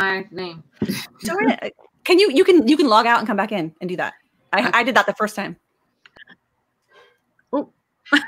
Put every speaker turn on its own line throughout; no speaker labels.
my name.
Can you you can you can log out and come back in and do that? I, I did that the first time.
Oh.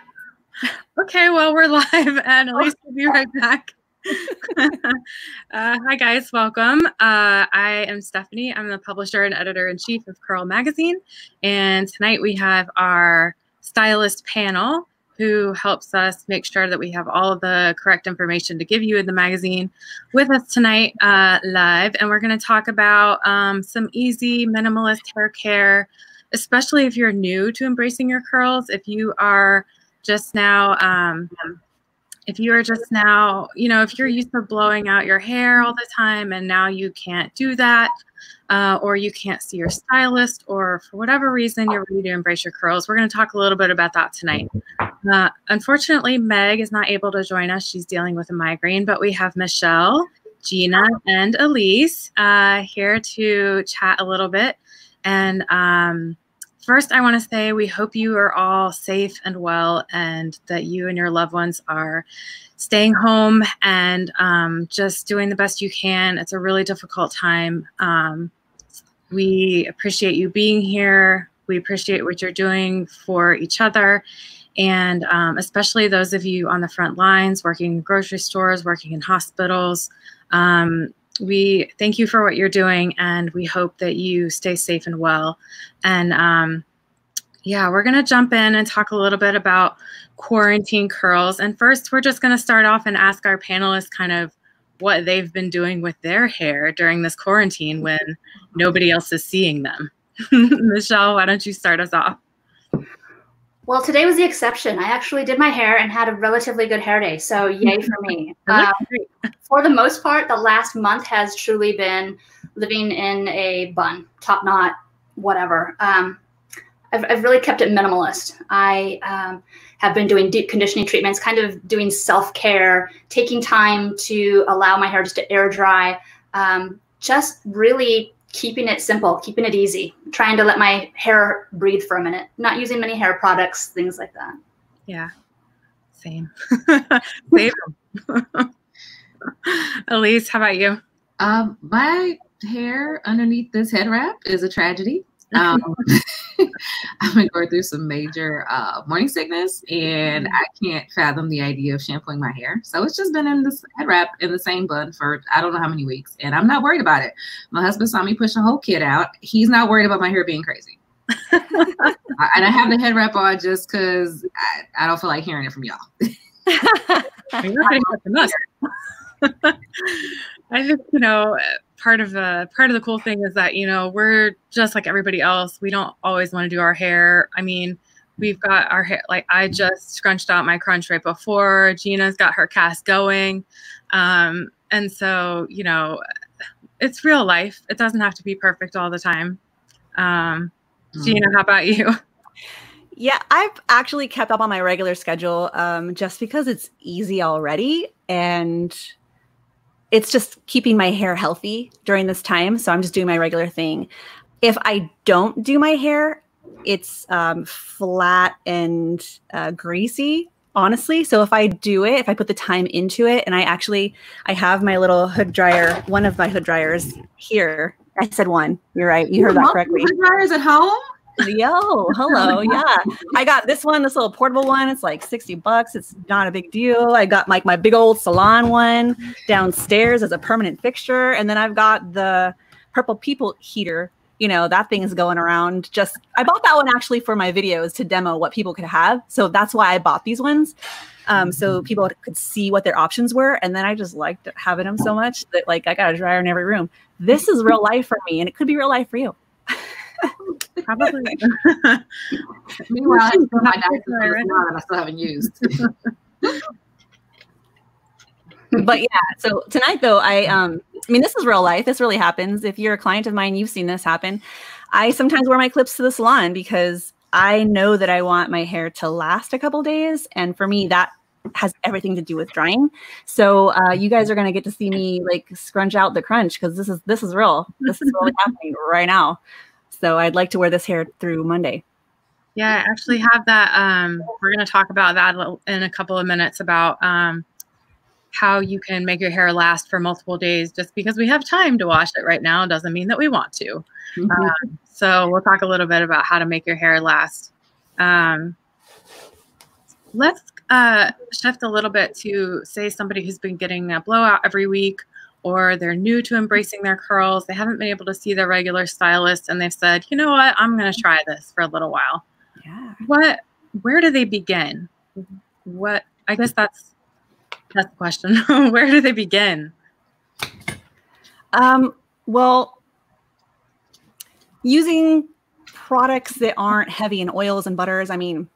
okay, well we're live, and Elise will be right back. uh, hi guys, welcome. Uh, I am Stephanie. I'm the publisher and editor in chief of Curl Magazine, and tonight we have our stylist panel who helps us make sure that we have all the correct information to give you in the magazine with us tonight uh, live. And we're going to talk about um, some easy minimalist hair care, especially if you're new to embracing your curls. If you are just now, um, if you are just now, you know, if you're used to blowing out your hair all the time and now you can't do that, uh, or you can't see your stylist, or for whatever reason you're ready to embrace your curls, we're going to talk a little bit about that tonight. Uh, unfortunately, Meg is not able to join us. She's dealing with a migraine, but we have Michelle, Gina, and Elise uh, here to chat a little bit. And um, first, I want to say we hope you are all safe and well, and that you and your loved ones are staying home and um, just doing the best you can. It's a really difficult time. Um, we appreciate you being here. We appreciate what you're doing for each other. And um, especially those of you on the front lines, working in grocery stores, working in hospitals. Um, we thank you for what you're doing, and we hope that you stay safe and well. And um, yeah, we're going to jump in and talk a little bit about quarantine curls. And first, we're just going to start off and ask our panelists kind of what they've been doing with their hair during this quarantine when nobody else is seeing them. Michelle, why don't you start us off?
Well, today was the exception. I actually did my hair and had a relatively good hair day. So, yay for me. Um, for the most part, the last month has truly been living in a bun, top knot, whatever. Um, I've, I've, really kept it minimalist. I um, have been doing deep conditioning treatments, kind of doing self care, taking time to allow my hair just to air dry, um, just really keeping it simple, keeping it easy, trying to let my hair breathe for a minute, not using many hair products, things like that.
Yeah, same. same. Elise, how about you?
Um, my hair underneath this head wrap is a tragedy. Um, I've been going through some major uh, morning sickness, and I can't fathom the idea of shampooing my hair. So it's just been in this head wrap in the same bun for I don't know how many weeks, and I'm not worried about it. My husband saw me push a whole kit out. He's not worried about my hair being crazy. and I have the head wrap on just because I, I, don't feel like hearing it from y'all.
I think you know part of the part of the cool thing is that you know we're just like everybody else. We don't always want to do our hair. I mean, we've got our hair like I just scrunched out my crunch right before. Gina's got her cast going, um, and so you know, it's real life. It doesn't have to be perfect all the time. Um, mm. Gina, how about you?
Yeah, I've actually kept up on my regular schedule um, just because it's easy already and it's just keeping my hair healthy during this time. So I'm just doing my regular thing. If I don't do my hair, it's um, flat and uh, greasy honestly. So if i do it if i put the time into it and i actually i have my little hood dryer one of my hood dryers here. I said one. You're right. You heard that correctly.
hood dryers at home
Yo, hello. Yeah. I got this one, this little portable one. It's like 60 bucks. It's not a big deal. I got like my, big old salon one downstairs as a permanent fixture. And then I've got the purple people heater. You know, that thing is going around. Just, I bought that one actually for my videos to demo what people could have. So that's why I bought these ones. Um, so people could see what their options were. And then I just liked having them so much that like I got a dryer in every room. This is real life for me, and it could be real life for you.
Probably. Meanwhile, I still my I still haven't used.
but yeah, so tonight though, I um I mean this is real life. This really happens. If you're a client of mine, you've seen this happen. I sometimes wear my clips to the salon because I know that I want my hair to last a couple days. And for me, that has everything to do with drying. So uh, you guys are gonna get to see me like scrunch out the crunch because this is this is real. This is really happening right now. So I'd like to wear this hair through Monday.
Yeah, I actually have that. Um, we're going to talk about that in a couple of minutes about um, how you can make your hair last for multiple days. Just because we have time to wash it right now doesn't mean that we want to. Mm-hmm. Um, so we'll talk a little bit about how to make your hair last. Um, let's uh, shift a little bit to say somebody who's been getting a blowout every week or they're new to embracing their curls. They haven't been able to see their regular stylist and they've said, you know what, I'm going to try this for a little while. Yeah. What, where do they begin? What, I guess that's, that's the question. where do they begin?
Um, well, using products that aren't heavy in oils and butters. I mean,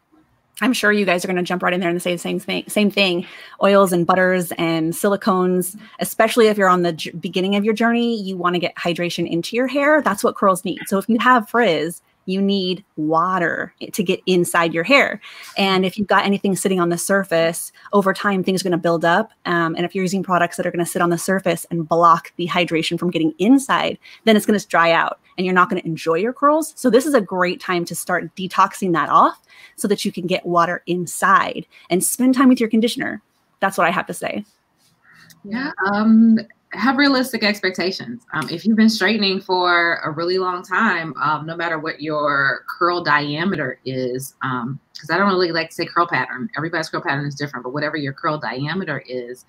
I'm sure you guys are going to jump right in there and say the same thing. Same thing, oils and butters and silicones. Especially if you're on the j- beginning of your journey, you want to get hydration into your hair. That's what curls need. So if you have frizz, you need water to get inside your hair. And if you've got anything sitting on the surface, over time, things are going to build up. Um, and if you're using products that are going to sit on the surface and block the hydration from getting inside, then it's going to dry out and you're not going to enjoy your curls. So, this is a great time to start detoxing that off so that you can get water inside and spend time with your conditioner. That's what I have to say.
Yeah. Um, have realistic expectations. Um, if you've been straightening for a really long time, um, no matter what your curl diameter is, because um, I don't really like to say curl pattern. Everybody's curl pattern is different, but whatever your curl diameter is,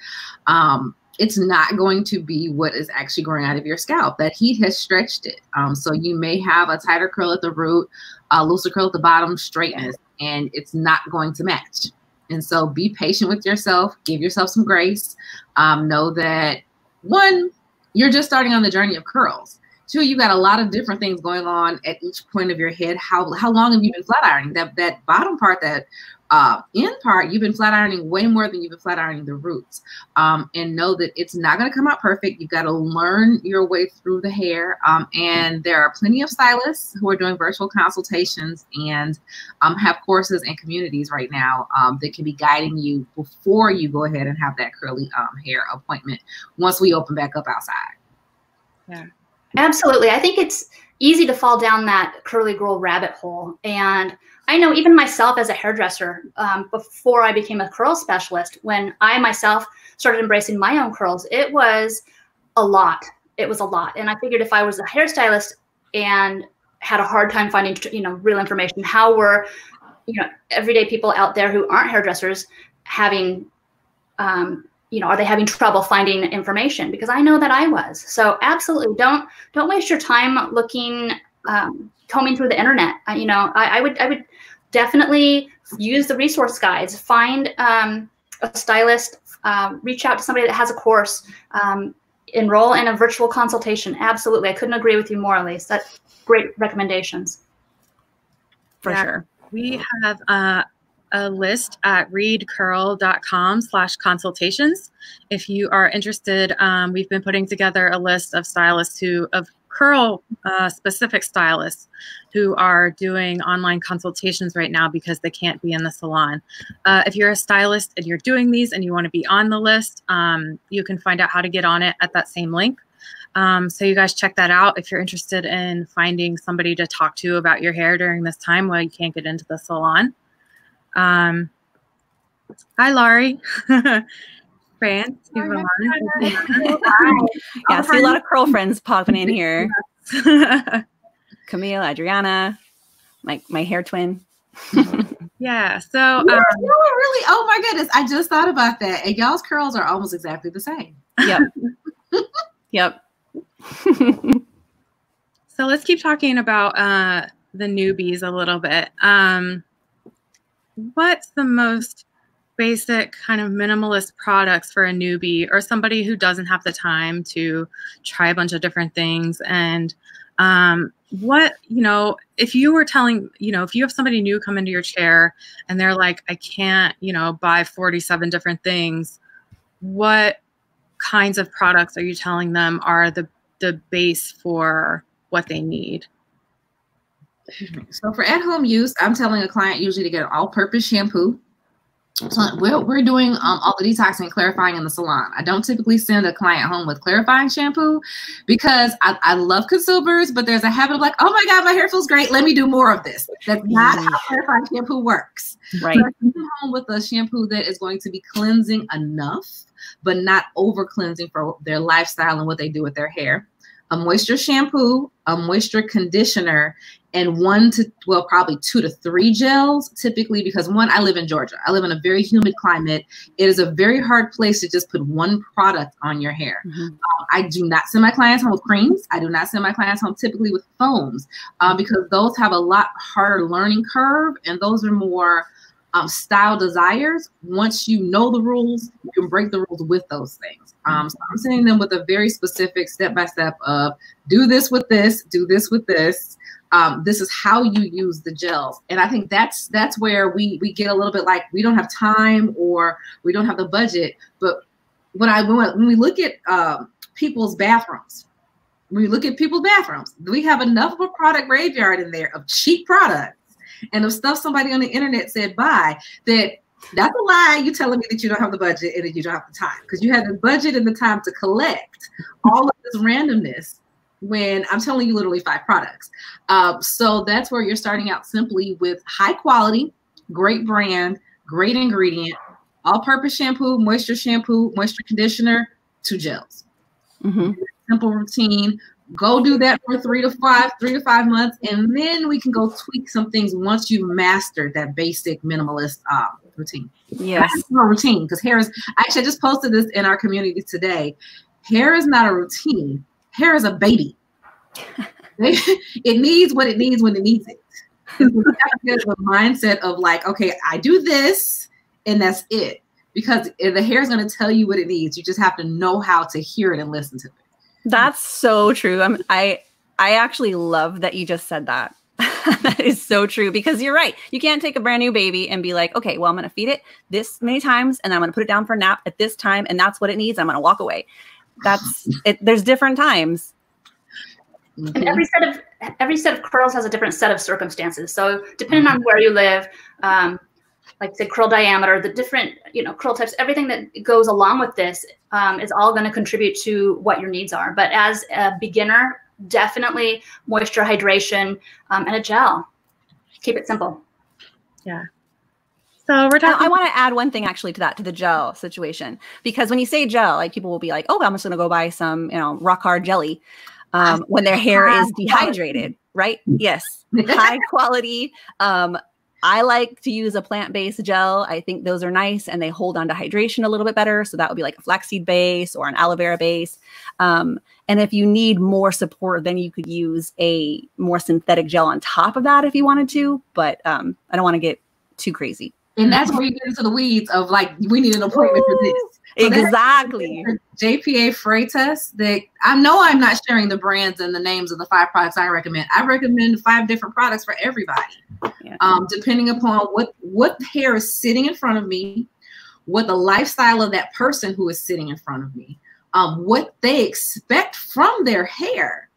um, it's not going to be what is actually growing out of your scalp. That heat has stretched it. Um, so you may have a tighter curl at the root, a looser curl at the bottom, straightness, and it's not going to match. And so be patient with yourself, give yourself some grace. Um, know that one, you're just starting on the journey of curls. Two, you got a lot of different things going on at each point of your head. How how long have you been flat ironing? That that bottom part, that uh, end part, you've been flat ironing way more than you've been flat ironing the roots. Um, and know that it's not going to come out perfect. You've got to learn your way through the hair. Um, and there are plenty of stylists who are doing virtual consultations and um, have courses and communities right now um, that can be guiding you before you go ahead and have that curly um, hair appointment once we open back up outside.
Yeah. Absolutely. I think it's easy to fall down that curly girl rabbit hole. And I know even myself as a hairdresser, um, before I became a curl specialist, when I myself started embracing my own curls, it was a lot. It was a lot. And I figured if I was a hairstylist and had a hard time finding, you know, real information, how were, you know, everyday people out there who aren't hairdressers having, um, you know, are they having trouble finding information? Because I know that I was. So absolutely, don't don't waste your time looking um, combing through the internet. Uh, you know, I, I, would I would definitely use the resource guides. Find um, a stylist. Uh, reach out to somebody that has a course. Um, enroll in a virtual consultation. Absolutely, I couldn't agree with you more, Elise. That's great recommendations.
For yeah, sure.
We have uh, a list at readcurl.com slash consultations. If you are interested, um, we've been putting together a list of stylists who of curl uh, specific stylists who are doing online consultations right now because they can't be in the salon. Uh, if you're a stylist and you're doing these and you want to be on the list, um, you can find out how to get on it at that same link. Um, so you guys check that out if you're interested in finding somebody to talk to about your hair during this time while you can't get into the salon. Um, hi, Laurie. France. yeah,
see a lot of curl friends popping in here. Camille, Adriana, my my hair twin.
yeah. So um,
really, oh my goodness, I just thought about that. And y'all's curls are almost exactly the same.
Yep. yep.
so let's keep talking about uh, the newbies a little bit. Um, what's the most basic kind of minimalist products for a newbie or somebody who doesn't have the time to try a bunch of different things? And um, what you know if you were telling you know if you have somebody new come into your chair and they're like i can't you know buy 47 different things what kinds of products are you telling them are the the base for what they need
so for at home use i'm telling a client usually to get an all-purpose shampoo so we're, we're doing um, all the detoxing and clarifying in the salon. I don't typically send a client home with clarifying shampoo because I, I love consumers, but there's a habit of like, oh my God, my hair feels great. Let me do more of this. That's not how clarifying shampoo works.
Right.
So home with a shampoo that is going to be cleansing enough, but not over cleansing for their lifestyle and what they do with their hair. A moisture shampoo, a moisture conditioner, and one to well probably two to three gels typically because one i live in georgia. I live in a very humid climate. It is a very hard place to just put one product on your hair. Mm-hmm. um, i do not send my clients home with creams. I do not send my clients home typically with foams uh, because those have a lot harder learning curve and those are more um, style desires once you know the rules you can break the rules with those things. Um, so i'm sending them with a very specific step by step of do this with this do this with this. Um, this is how you use the gels. And i think that's that's where we we get a little bit like we don't have time or we don't have the budget but when i when we look at um, people's bathrooms when we look at people's bathrooms we have enough of a product graveyard in there of cheap products and the stuff somebody on the internet said buy that that's a lie. You telling me that you don't have the budget and that you don't have the time because you have the budget and the time to collect all of this randomness when I'm telling you literally five products. Um, so that's where you're starting out simply with high quality, great brand, great ingredient, all purpose shampoo, moisture shampoo, moisture conditioner, two gels. Mm-hmm. Simple routine. Go do that for three to five, three to five months, and then we can go tweak some things once you've mastered that basic minimalist um, routine.
Yes,
routine because hair is. Actually, I just posted this in our community today. Hair is not a routine hair is a baby. it needs what it needs when it needs it. A mindset of like, okay, I do this and that's it. Because the hair is going to tell you what it needs. You just have to know how to hear it and listen to it.
That's so true. I'm, I I actually love that you just said that. that is so true because you're right. You can't take a brand new baby and be like, okay, well, I'm going to feed it this many times and I'm going to put it down for a nap at this time and that's what it needs. I'm going to walk away that's it there's different times
and every set of every set of curls has a different set of circumstances so depending on where you live um, like the curl diameter the different you know curl types everything that goes along with this um, is all going to contribute to what your needs are but as a beginner definitely moisture hydration um, and a gel keep it simple
yeah so we're talking.
I want to add one thing actually to that to the gel situation because when you say gel, like people will be like, "Oh, I'm just going to go buy some, you know, rock hard jelly," um, when their hair is dehydrated, right? Yes, high quality. Um, I like to use a plant based gel. I think those are nice and they hold on to hydration a little bit better. So that would be like a flaxseed base or an aloe vera base. Um, and if you need more support, then you could use a more synthetic gel on top of that if you wanted to. But um, I don't want to get too crazy.
And that's where you get into the weeds of like, we need an appointment for this.
So exactly.
JPA Freitas that I know I'm not sharing the brands and the names of the five products I recommend. I recommend five different products for everybody. Yeah. Um, depending upon what what hair is sitting in front of me, what the lifestyle of that person who is sitting in front of me, um, what they expect from their hair.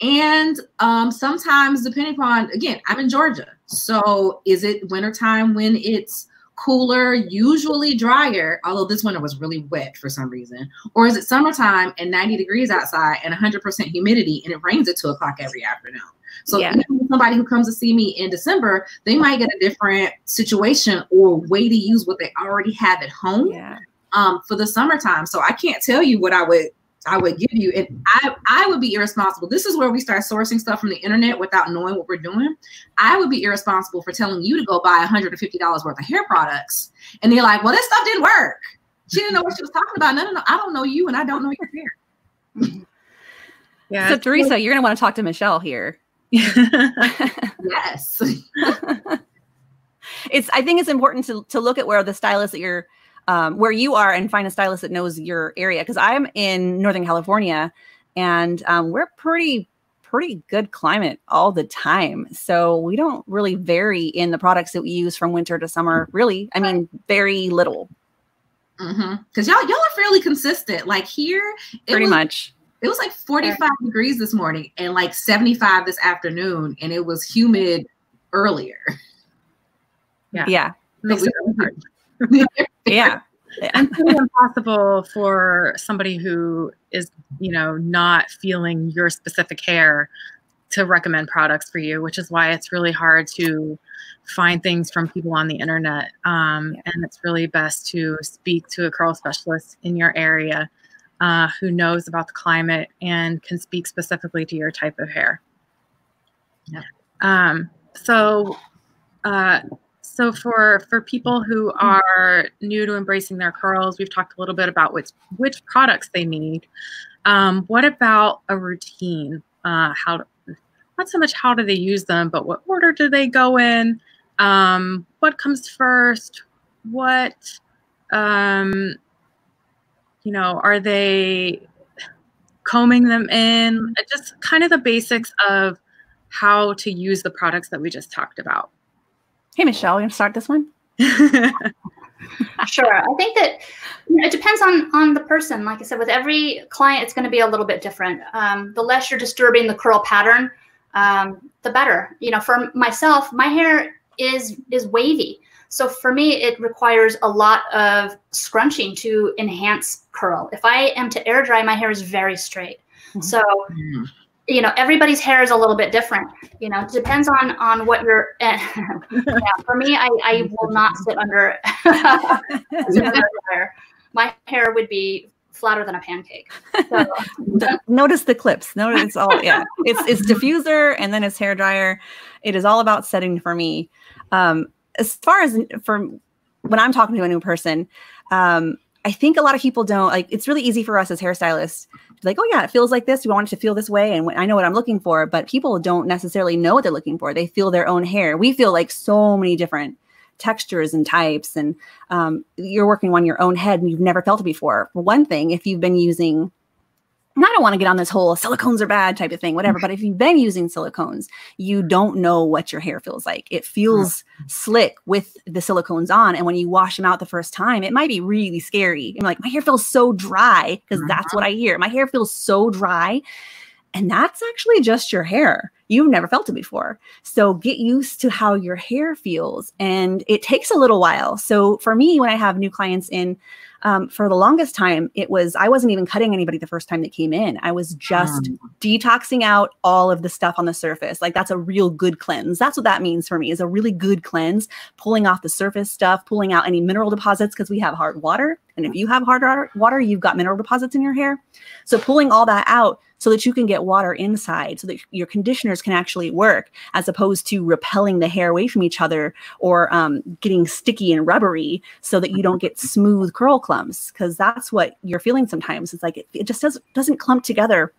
And um, sometimes depending upon again, I'm in Georgia. So is it wintertime when it's cooler, usually drier, although this winter was really wet for some reason? Or is it summertime and 90 degrees outside and 100% humidity and it rains at two o'clock every afternoon? So yeah. somebody who comes to see me in December, they might get a different situation or way to use what they already have at home
yeah.
um, for the summertime. So I can't tell you what I would I would give you, and I, I would be irresponsible. This is where we start sourcing stuff from the internet without knowing what we're doing. I would be irresponsible for telling you to go buy $150 worth of hair products. And they're like, well, this stuff didn't work. She didn't know what she was talking about. No, no, no. I don't know you and I don't know your hair.
Yeah. So Teresa, you're going to want to talk to Michelle here.
yes.
it's, I think it's important to, to look at where the stylist that you're um, where you are and find a stylist that knows your area. Because I'm in Northern California, and um, we're pretty pretty good climate all the time. So we don't really vary in the products that we use from winter to summer. Really, I mean, very little.
Because mm-hmm. y'all y'all are fairly consistent. Like here,
pretty
was,
much.
It was like 45 degrees this morning and like 75 this afternoon, and it was humid earlier.
Yeah. Yeah. Yeah.
and it's impossible for somebody who is, you know, not feeling your specific hair to recommend products for you, which is why it's really hard to find things from people on the internet. Um, and it's really best to speak to a curl specialist in your area uh, who knows about the climate and can speak specifically to your type of hair.
Yep.
Um, so, uh, so for for people who are new to embracing their curls, we've talked a little bit about which which products they need. Um, what about a routine? Uh, how not so much how do they use them, but what order do they go in? Um, what comes first? What um, you know, are they combing them in? Just kind of the basics of how to use the products that we just talked about.
Hey, Michelle, you want to start this one?
sure. I think that you know, it depends on on the person. Like I said, with every client, it's going to be a little bit different. Um, the less you're disturbing the curl pattern, um, the better. You know, for myself, my hair is is wavy. So for me, it requires a lot of scrunching to enhance curl. If I am to air dry, my hair is very straight. Mm-hmm. So, mm-hmm. You know, everybody's hair is a little bit different. You know, depends on on what you're. yeah, for me, I, I will not sit under. my hair would be flatter than a pancake. So.
Notice the clips. Notice it's all yeah. It's it's diffuser and then it's hair dryer. It is all about setting for me. Um, as far as for when I'm talking to a new person, um, I think a lot of people don't like. It's really easy for us as hairstylists like, oh yeah, it feels like this. We want it to feel this way, and I know what I'm looking for. But people don't necessarily know what they're looking for. They feel their own hair. We feel like so many different textures and types, and um, you're working on your own head, and you've never felt it before. For one thing, if you've been using and I don't want to get on this whole silicones are bad type of thing, whatever. But if you've been using silicones, you don't know what your hair feels like. It feels mm-hmm. slick with the silicones on. And when you wash them out the first time, it might be really scary. I'm like, my hair feels so dry because that's mm-hmm. what I hear. My hair feels so dry. And that's actually just your hair. You've never felt it before. So get used to how your hair feels. And it takes a little while. So for me, when I have new clients in, um, for the longest time, it was I wasn't even cutting anybody the first time they came in. I was just um. detoxing out all of the stuff on the surface. Like that's a real good cleanse. That's what that means for me is a really good cleanse, pulling off the surface stuff, pulling out any mineral deposits because we have hard water. And if you have hard water, you've got mineral deposits in your hair. So pulling all that out so that you can get water inside so that your conditioners can actually work as opposed to repelling the hair away from each other or um, getting sticky and rubbery so that you don't get smooth curl clumps because that's what you're feeling sometimes. It's like it, it just does, doesn't clump together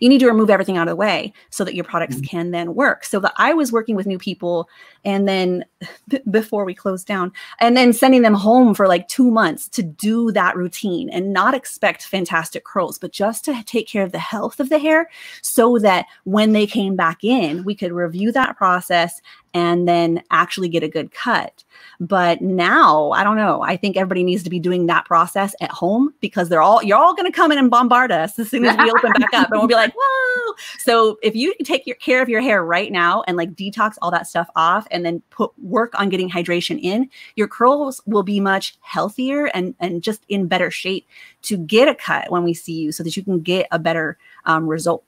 you need to remove everything out of the way so that your products mm-hmm. can then work. So that I was working with new people and then b- before we closed down and then sending them home for like 2 months to do that routine and not expect fantastic curls, but just to take care of the health of the hair so that when they came back in, we could review that process and then actually get a good cut. But now, I don't know. I think everybody needs to be doing that process at home because they're all you're all going to come in and bombard us as soon as we open back up, and we'll be like, "Whoa!" So if you take your care of your hair right now and like detox all that stuff off, and then put work on getting hydration in, your curls will be much healthier and and just in better shape to get a cut when we see you, so that you can get a better um, result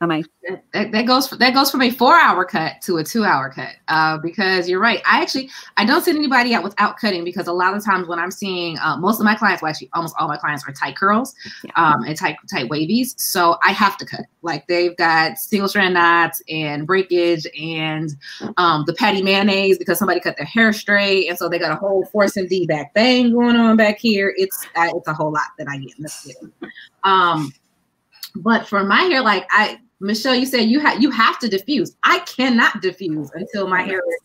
I? That, that goes for, that goes from a four hour cut to a two hour cut. Uh, because you're right. I actually I don't send anybody out without cutting because a lot of times when I'm seeing uh, most of my clients, well actually almost all my clients are tight curls, yeah. um, and tight tight wavies. So I have to cut. Like they've got single strand knots and breakage and um, the Patti Mayonnaise because somebody cut their hair straight, and so they got a whole force MD back thing going on back here. It's uh, it's a whole lot that I get in this. Um, but for my hair, like I Michelle, you said you have you have to diffuse. I cannot diffuse until my hair is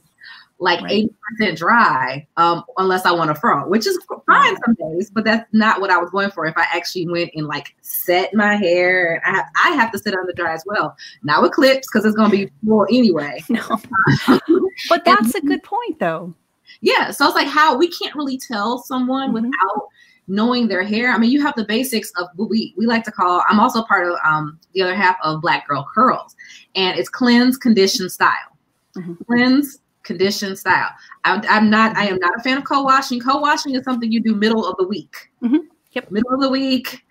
like eighty percent dry, um, unless I want to fro, which is fine some days, but that's not what I was going for. If I actually went and like set my hair, I have I have to sit on the dry as well. Not with clips because it's going to be full anyway.
No, but that's a good point though.
Yeah, so it's like how we can't really tell someone mm-hmm. without knowing their hair. I mean, you have the basics of what we we like to call. I'm also part of um, the other half of Black Girl Curls, and it's cleanse, condition, style. Mm-hmm. Cleanse condition style. I'm, I'm not. I am not a fan of co-washing. Co-washing is something you do middle of the week.
Mm-hmm. Yep.
Middle of the week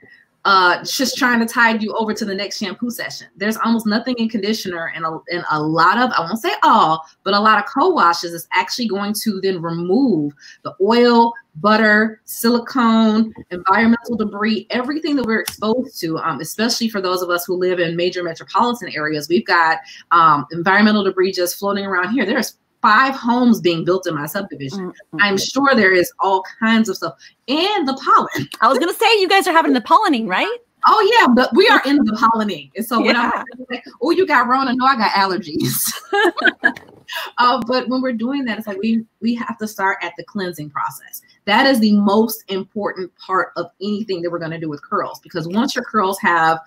uh, just trying to tide you over to the next shampoo session. There's almost nothing in conditioner and a, and a lot of, I won't say all, but a lot of co-washes is actually going to then remove the oil, butter, silicone, environmental debris, everything that we're exposed to, um, especially for those of us who live in major metropolitan areas. We've got um, environmental debris just floating around here. There's five homes being built in my subdivision. Mm-hmm. I'm sure there is all kinds of stuff. And the pollen.
I was gonna say you guys are having the pollinating, right?
Oh yeah, but we are in the pollinating. And so when yeah. I'm like, oh, you got Rona, no, I got allergies. uh, but when we're doing that, it's like we we have to start at the cleansing process. That is the most important part of anything that we're going to do with curls because once your curls have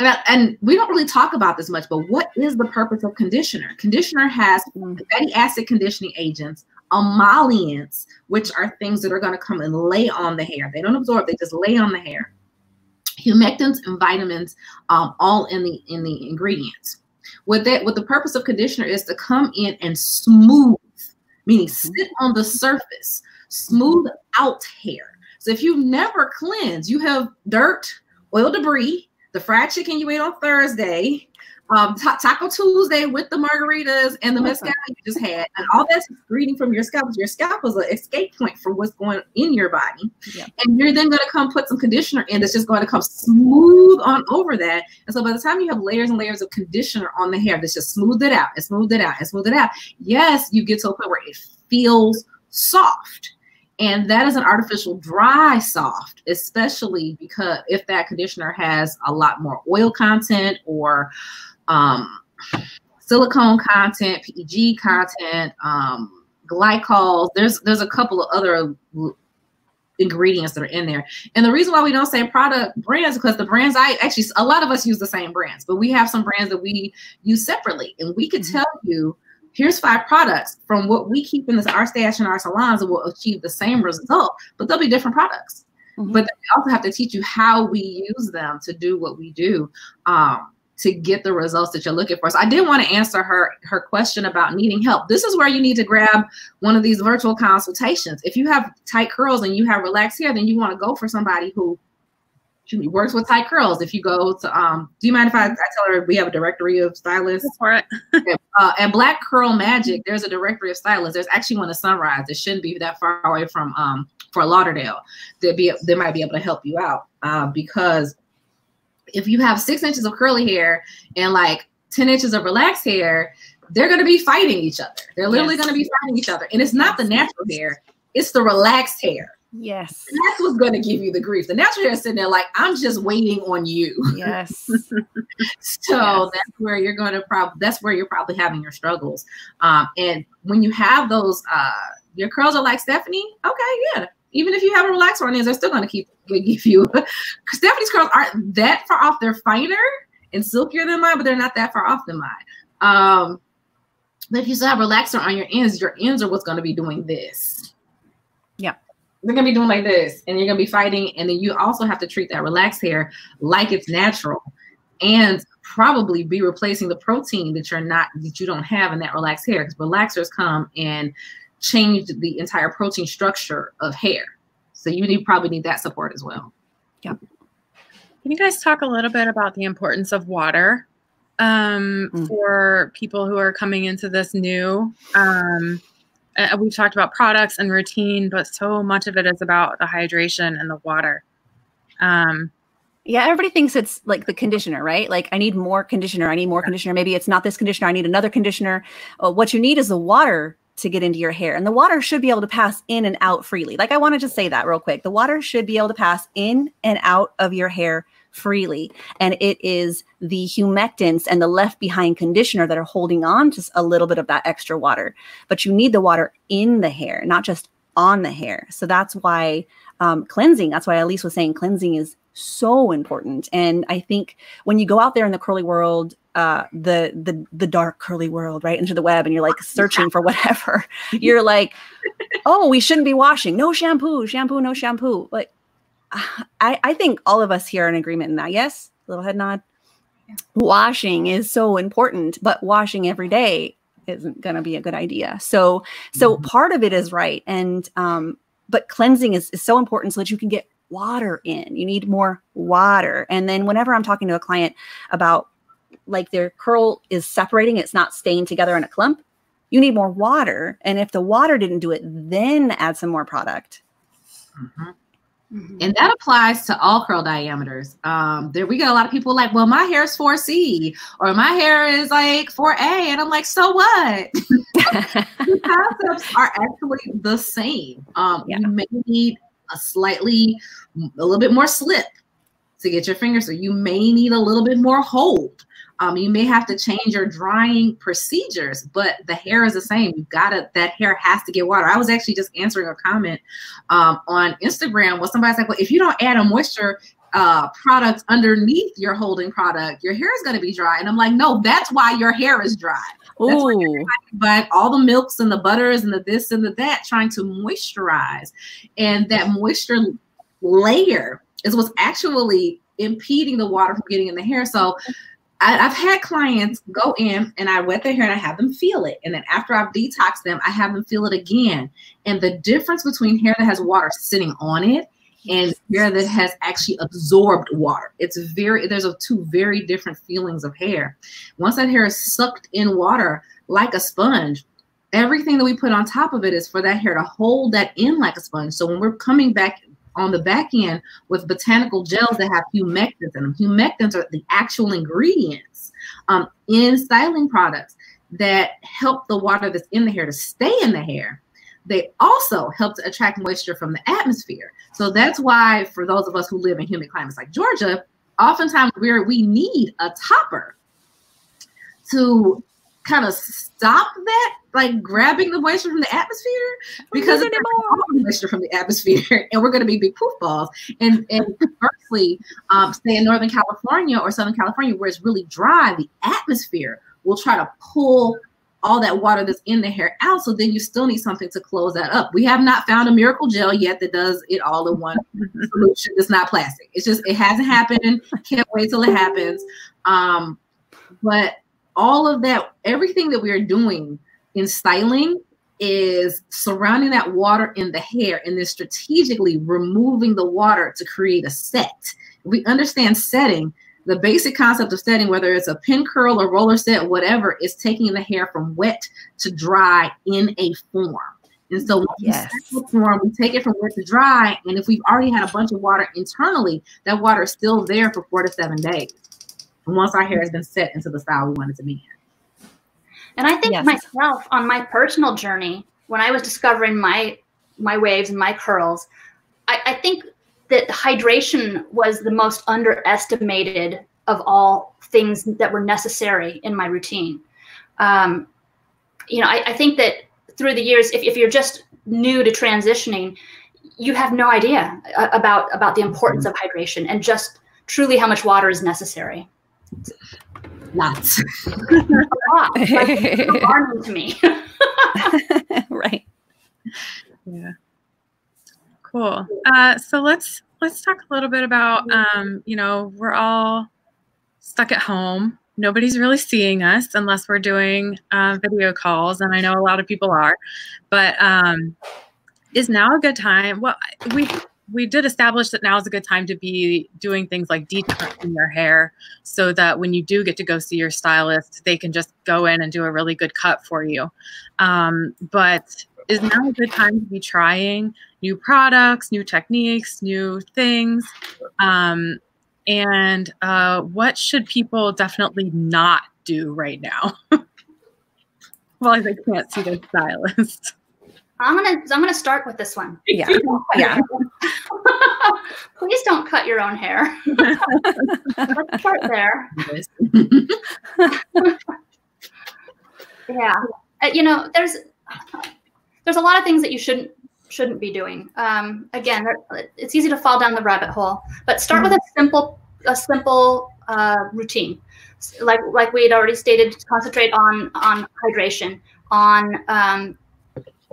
and, and we don't really talk about this much, but what is the purpose of conditioner? Conditioner has mm. fatty acid conditioning agents, emollients, which are things that are going to come and lay on the hair. They don't absorb; they just lay on the hair. Humectants and vitamins, um, all in the in the ingredients. What that what the purpose of conditioner is to come in and smooth, meaning mm-hmm. sit on the surface, smooth out hair. So if you've never cleanse, you have dirt, oil debris, the fried chicken you ate on Thursday, um, Taco Tuesday with the margaritas and the mezcal you just had, and all that's excreting from your scalp. Your scalp is an escape point for what's going in your body, yeah. and you're then going to come put some conditioner in that's just going to come smooth on over that. And so by the time you have layers and layers of conditioner on the hair, that's just smooth it out and smooth it out and smooth it out. Yes, you get to a point where it feels soft. And that is an artificial dry soft, especially because if that conditioner has a lot more oil content or um, silicone content, PEG content, um, glycols. There's there's a couple of other ingredients that are in there. And the reason why we don't say product brands because the brands I actually a lot of us use the same brands, but we have some brands that we use separately, and we could mm-hmm. tell you here's five products from what we keep in this, our stash in our salons that will achieve the same result, but they'll be different products. Mm-hmm. But we also have to teach you how we use them to do what we do. Um, to get the results that you're looking for. So I did want to answer her her question about needing help. This is where you need to grab one of these virtual consultations. If you have tight curls and you have relaxed hair, then you want to go for somebody who works with tight curls. If you go to, um, do you mind if I, I tell her we have a directory of stylists?
for it.
uh, at Black Curl Magic, there's a directory of stylists. There's actually one at Sunrise. It shouldn't be that far away from um, Fort Lauderdale. They be they might be able to help you out uh, because if you have six inches of curly hair and like 10 inches of relaxed hair, they're going to be fighting each other. They're literally yes. going to be fighting each other. And it's not the natural hair, it's the relaxed hair.
Yes.
And that's what's going to give you the grief. The natural hair is sitting there like, I'm just waiting on you.
Yes.
so yes. that's where you're going to probably, that's where you're probably having your struggles. Um, and when you have those, uh, your curls are like Stephanie, okay, yeah. Even if you have a relaxer on these, they're still going to keep give you. Stephanie's curls aren't that far off. They're finer and silkier than mine, but they're not that far off than mine. Um, but if you still have relaxer on your ends, your ends are what's going to be doing this.
Yeah
they're gonna be doing like this, and you're gonna be fighting, and then you also have to treat that relaxed hair like it's natural, and probably be replacing the protein that you're not that you don't have in that relaxed hair because relaxers come and change the entire protein structure of hair. So you need probably need that support as well.
yep
Can you guys talk a little bit about the importance of water um, mm. for people who are coming into this new? Um, uh, we've talked about products and routine, but so much of it is about the hydration and the water. Um,
yeah, everybody thinks it's like the conditioner, right? Like I need more conditioner. I need more conditioner. Maybe it's not this conditioner. I need another conditioner. Uh, what you need is the water to get into your hair. And the water should be able to pass in and out freely. Like I want to just say that real quick. The water should be able to pass in and out of your hair freely. And it is the humectants and the left behind conditioner that are holding on to a little bit of that extra water. But you need the water in the hair, not just on the hair. So that's why um, cleansing, that's why Elise was saying cleansing is so important. And I think when you go out there in the curly world, uh, the the the dark curly world, right into the web, and you're like searching for whatever, you're like, oh, we shouldn't be washing. No shampoo, shampoo, no shampoo. Like I, I think all of us here are in agreement in that. Yes, little head nod. Yeah. Washing is so important, but washing every day isn't going to be a good idea. So, so mm-hmm. part of it is right. And, um, but cleansing is, is so important so that you can get water in. You need more water. And then whenever I'm talking to a client about like their curl is separating, it's not staying together in a clump, you need more water. And if the water didn't do it, then add some more product.
Mm-hmm. Mm-hmm. And that applies to all curl diameters. Um, there we get a lot of people like, well, my hair is 4C or my hair is like 4A. And I'm like, so what? the concepts are actually the same. Um, yeah. You may need a slightly, a little bit more slip to get your fingers. So you may need a little bit more hold. Um, you may have to change your drying procedures, but the hair is the same. You gotta that hair has to get water. I was actually just answering a comment um, on Instagram where somebody's like, "Well, if you don't add a moisture uh, product underneath your holding product, your hair is going to be dry." And I'm like, "No, that's why your hair is dry. That's you're all the milks and the butters and the this and the that, trying to moisturize, and that moisture layer is what's actually impeding the water from getting in the hair. So I, have had clients go in and I wet their hair and I have them feel it. And then after I've detoxed them, I have them feel it again. And the difference between hair that has water sitting on it and hair that has actually absorbed water. It's very, there's a two very different feelings of hair. Once that hair is sucked in water like a sponge, everything that we put on top of it is for that hair to hold that in like a sponge. So when we're coming back on the back end with botanical gels that have humectants in them. Humectants are the actual ingredients um, in styling products that help the water that's in the hair to stay in the hair. They also help to attract moisture from the atmosphere. So that's why, for those of us who live in humid climates like Georgia, oftentimes we're, we need a topper to kind of stop that, like grabbing the moisture from the atmosphere, because it's moisture from the atmosphere, and we're going to be big poof balls. And and conversely, um, say in Northern California or Southern California, where it's really dry, the atmosphere will try to pull all that water that's in the hair out. So then you still need something to close that up. We have not found a miracle gel yet that does it all in one solution. It's not plastic. It's just it hasn't happened. Can't wait till it happens. Um, but all of that, everything that we are doing in styling is surrounding that water in the hair and then strategically removing the water to create a set. we understand setting, the basic concept of setting, whether it's a pin curl or roller set, whatever, is taking the hair from wet to dry in a form. And so yes. we form, we take it from wet to dry. And if we've already had a bunch of water internally, that water is still there for four to seven days once our hair has been set into the style we want it to be in.
And I think yes. myself on my personal journey, when I was discovering my my waves and my curls, I, I think that hydration was the most underestimated of all things that were necessary in my routine. Um, you know, I, I, think that through the years, if, if you're just new to transitioning, you have no idea uh, about about the importance of hydration and just truly how much water is necessary.
Lots.
alarming to me.
right.
Yeah. Cool. Uh, so let's let's talk a little bit about um, you know we're all stuck at home. Nobody's really seeing us unless we're doing uh, video calls, and I know a lot of people are. But um, is now a good time? Well, we we did establish that now is a good time to be doing things like detoxing your hair so that when you do get to go see your stylist, they can just go in and do a really good cut for you. Um, but is now a good time to be trying new products, new techniques, new things? Um, and uh, what should people definitely not do right now? well, they can't see their stylist.
I'm gonna I'm gonna start with this one.
Yeah. yeah.
Please don't cut your own hair. Let's start there. yeah. Uh, you know, there's there's a lot of things that you shouldn't shouldn't be doing. Um, again, it's easy to fall down the rabbit hole, but start with a simple a simple uh, routine. Like like we had already stated, concentrate on on hydration, on um,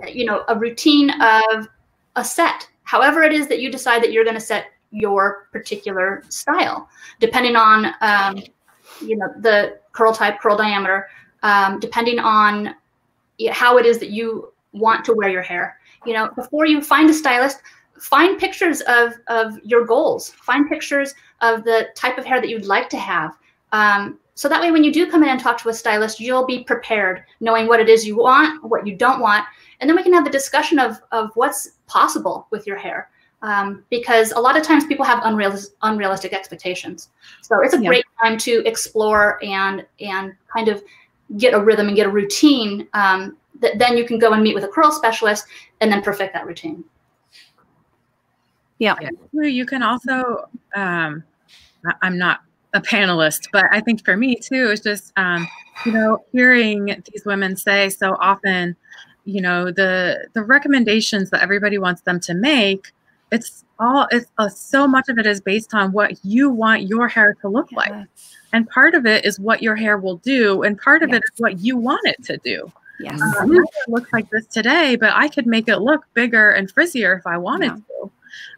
you know, a routine of a set, however it is that you decide that you're going to set your particular style, depending on, um, you know, the curl type, curl diameter, um, depending on how it is that you want to wear your hair. You know, before you find a stylist, find pictures of of your goals. Find pictures of the type of hair that you'd like to have. Um, so that way, when you do come in and talk to a stylist, you'll be prepared, knowing what it is you want, what you don't want, and then we can have a discussion of of what's possible with your hair. Um, because a lot of times people have unrealistic, unrealistic expectations. So it's a yeah. great time to explore and and kind of get a rhythm and get a routine um, that then you can go and meet with a curl specialist and then perfect that routine.
Yeah.
yeah. You can also, um, I'm not a panelist, but I think for me too, it's just, um, you know, hearing these women say so often, you know, the, the recommendations that everybody wants them to make, it's all, it's uh, so much of it is based on what you want your hair to look like. And part of it is what your hair will do. And part of yes. it is what you want it to do.
Yes.
Um, it looks like this today, but I could make it look bigger and frizzier if I wanted yeah. to.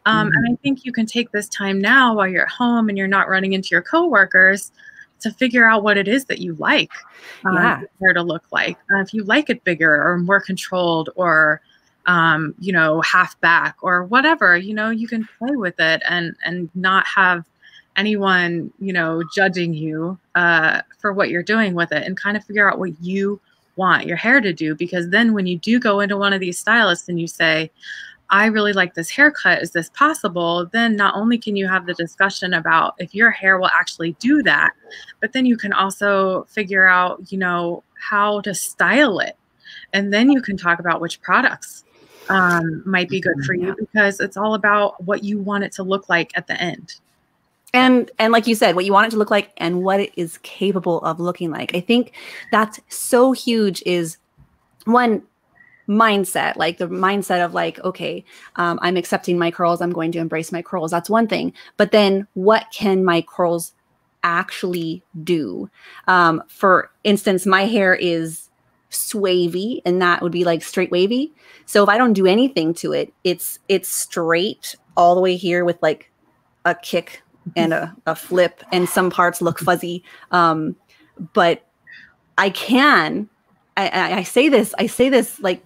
Um, mm-hmm. And I think you can take this time now while you're at home and you're not running into your coworkers to figure out what it is that you like um, yeah. hair to look like. Uh, if you like it bigger or more controlled or um, you know half back or whatever, you know you can play with it and and not have anyone you know judging you uh, for what you're doing with it and kind of figure out what you want your hair to do because then when you do go into one of these stylists and you say I really like this haircut. Is this possible? Then not only can you have the discussion about if your hair will actually do that, but then you can also figure out, you know, how to style it. And then you can talk about which products um, might be good for you because it's all about what you want it to look like at the end
and and like you said what you want it to look like and what it is capable of looking like i think that's so huge is one mindset like the mindset of like okay um, i'm accepting my curls i'm going to embrace my curls. That's one thing. But then what can my curls actually do? Um, for instance my hair is swavy and that would be like straight wavy. So if i don't do anything to it it's it's straight all the way here with like a kick and a, a flip and some parts look fuzzy. Um, but i can I, I, say this i say this like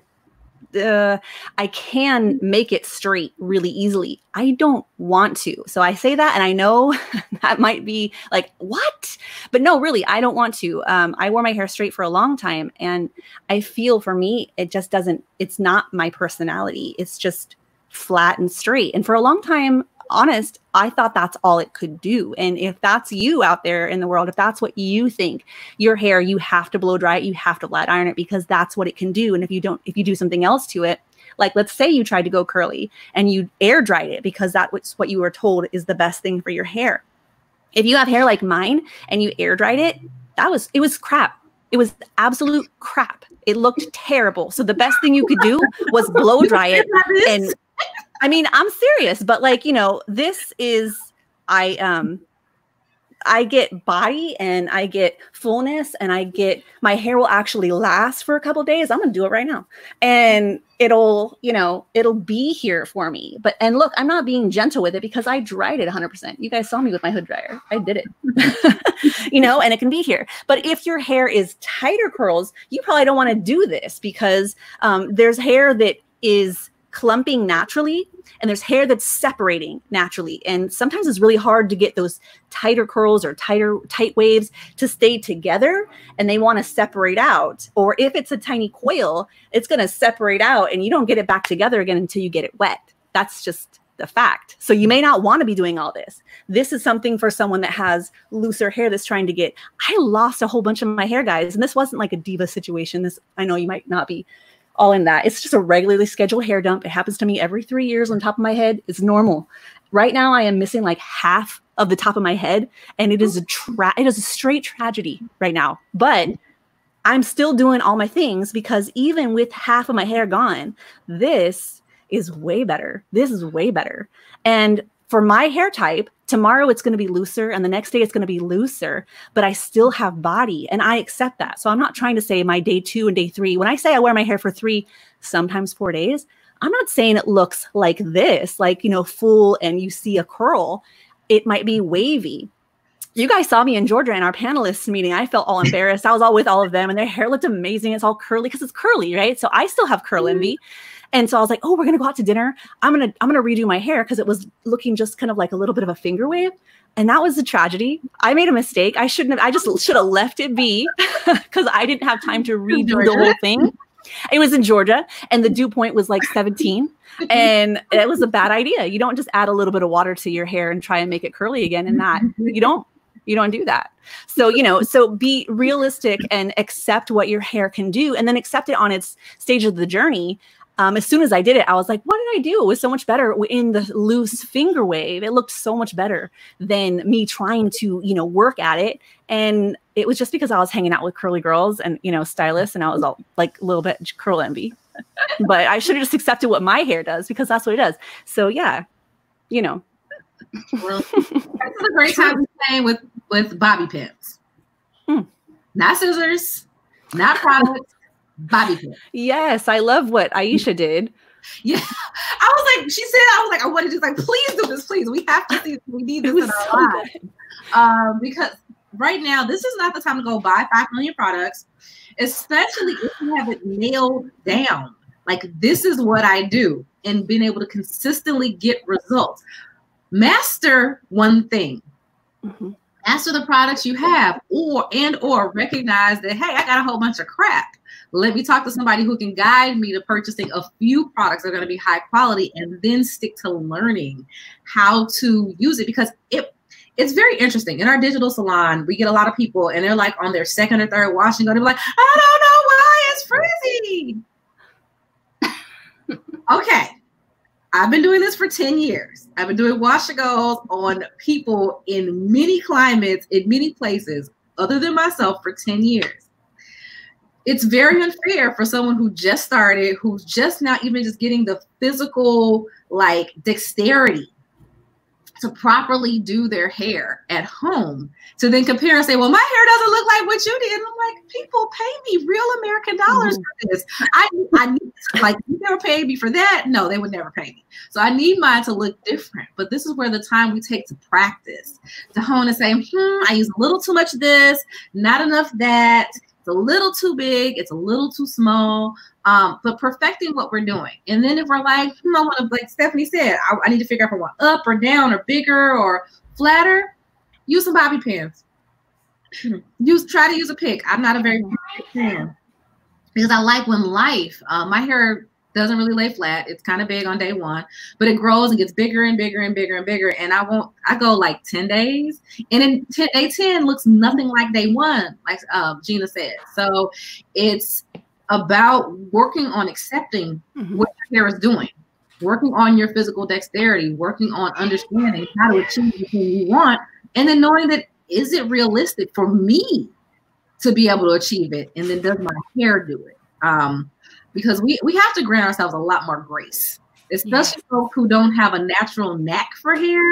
uh, I can make it straight really easily. I don't want to. So I say that, and I know that might be like, what? But no, really, I don't want to. Um, I wore my hair straight for a long time, and I feel for me, it just doesn't, it's not my personality. It's just flat and straight. And for a long time, honest, I thought that's all it could do. And if that's you out there in the world, if that's what you think, your hair, you have to blow dry it, you have to flat iron it because that's what it can do. And if you don't, if you do something else to it, like let's say you tried to go curly and you air dried it because that's what you were told is the best thing for your hair. If you have hair like mine and you air dried it, that was it was crap. It was absolute crap. It looked terrible. So the best thing you could do was blow dry it and I mean, I'm serious, but like, you know, this is I um I get body and I get fullness and I get my hair will actually last for a couple days. I'm gonna do it right now. And it'll, you know, it'll be here for me. But and look, I'm not being gentle with it because I dried it 100%. You guys saw me with my hood dryer. I did it. you know, and it can be here. But if your hair is tighter curls, you probably don't want to do this because um, there's hair that is clumping naturally and there's hair that's separating naturally and sometimes it's really hard to get those tighter curls or tighter tight waves to stay together and they want to separate out or if it's a tiny coil it's going to separate out and you don't get it back together again until you get it wet that's just the fact. So you may not want to be doing all this. This is something for someone that has looser hair that's trying to get. I lost a whole bunch of my hair, guys, and this wasn't like a diva situation. This I know you might not be all in that. It's just a regularly scheduled hair dump. It happens to me every three years on top of my head. It's normal. Right now, I am missing like half of the top of my head, and it is a tra- it is a straight tragedy right now. But I'm still doing all my things because even with half of my hair gone, this is way better. This is way better. And for my hair type, tomorrow it's going to be looser and the next day it's going to be looser, but I still have body and I accept that. So I'm not trying to say my day two and day three. When I say I wear my hair for three, sometimes four days, I'm not saying it looks like this, like, you know, full and you see a curl. It might be wavy. you guys saw me in Georgia in our panelists meeting. I felt all embarrassed. I was all with all of them, and their hair looked amazing. It's all curly because it's curly, right? So I still have curl
Mm-hmm.
And so I was like, oh, we're gonna go out to dinner. I'm gonna I'm gonna redo my hair because it was looking just kind of like a little bit of a finger wave. And that was a tragedy. I made a mistake. I shouldn't have, I just should have left it be because I didn't have time to redo the whole thing. It was in Georgia and the dew point was like 17. And it was a bad idea. You don't just add a little bit of water to your hair and try and make it curly again and that. You don't you don't do that. So, you know, so be realistic and accept what your hair can do and then accept it on its stage of the journey. Um, as soon as I did it, I was like, what did I do? It was so much better in the loose finger wave. It looked so much better than me trying to, you know, work at it. And it was just because I was hanging out with curly girls and, you know, stylists and I was all like a little bit curl envy. but I should have just accepted what my hair does because that's what it does. So yeah, you know,
Well, this is a great time to play with with bobby pins.
Hmm.
Not scissors, not products, bobby
yes, I love what Aisha did.
Yeah, I was like, she said, I was like, I wanted to just like, please do this, please. We have to see. We need this in our
so
lives. um, because right now this is not the time to go buy five million products, especially if you have it nailed down. Like this is what I do, and being able to consistently get results. Master one thing.
Mhm.
Master the products you have, or and or recognize that hey, I got a whole bunch of crap. Let me talk to somebody who can guide me to purchasing a few products that are going to be high quality, and then stick to learning how to use it because it it's very interesting. In our digital salon, we get a lot of people and they're like on their second or third wash and go, they're like, I don't know why it's frizzy. okay. I've been doing this for 10 years. I've been doing wash and goes on people in many climates, in many places, other than myself, for 10 years. It's very unfair for someone who just started, who's just not even just getting the physical like dexterity to properly do their hair at home to then compare and say, well, my hair doesn't look like what you did. And I'm like, people pay me real American dollars for this. I, I need like you never paid me for that. No, they would never pay me. So I need mine to look different. But this is where the time we take to practice, to hone and say, hmm, I use a little too much of this, not enough that. It's a little too big. It's a little too small. Um, but perfecting what we're doing. And then if we're like, hmm, I want to, like Stephanie said, I, I need to figure out if I want up or down or bigger or flatter, use some bobby pins. use try to use a pick. I'm not a very big fan because I like when life, uh, my hair doesn't really lay flat. It's kind of big on day one, but it grows and gets bigger and bigger and bigger and bigger. And I won't, I go like 10 days and in 10, day 10 looks nothing like day one, like um, Gina said. So it's about working on accepting
Mhm.
what your hair is doing, working on your physical dexterity, working on understanding how to achieve the thing you want, and then knowing that is it realistic for me to be able to achieve it, and then does my hair do it? Um, because we we have to grant ourselves a lot more grace, especially folks who don't have a natural knack for hair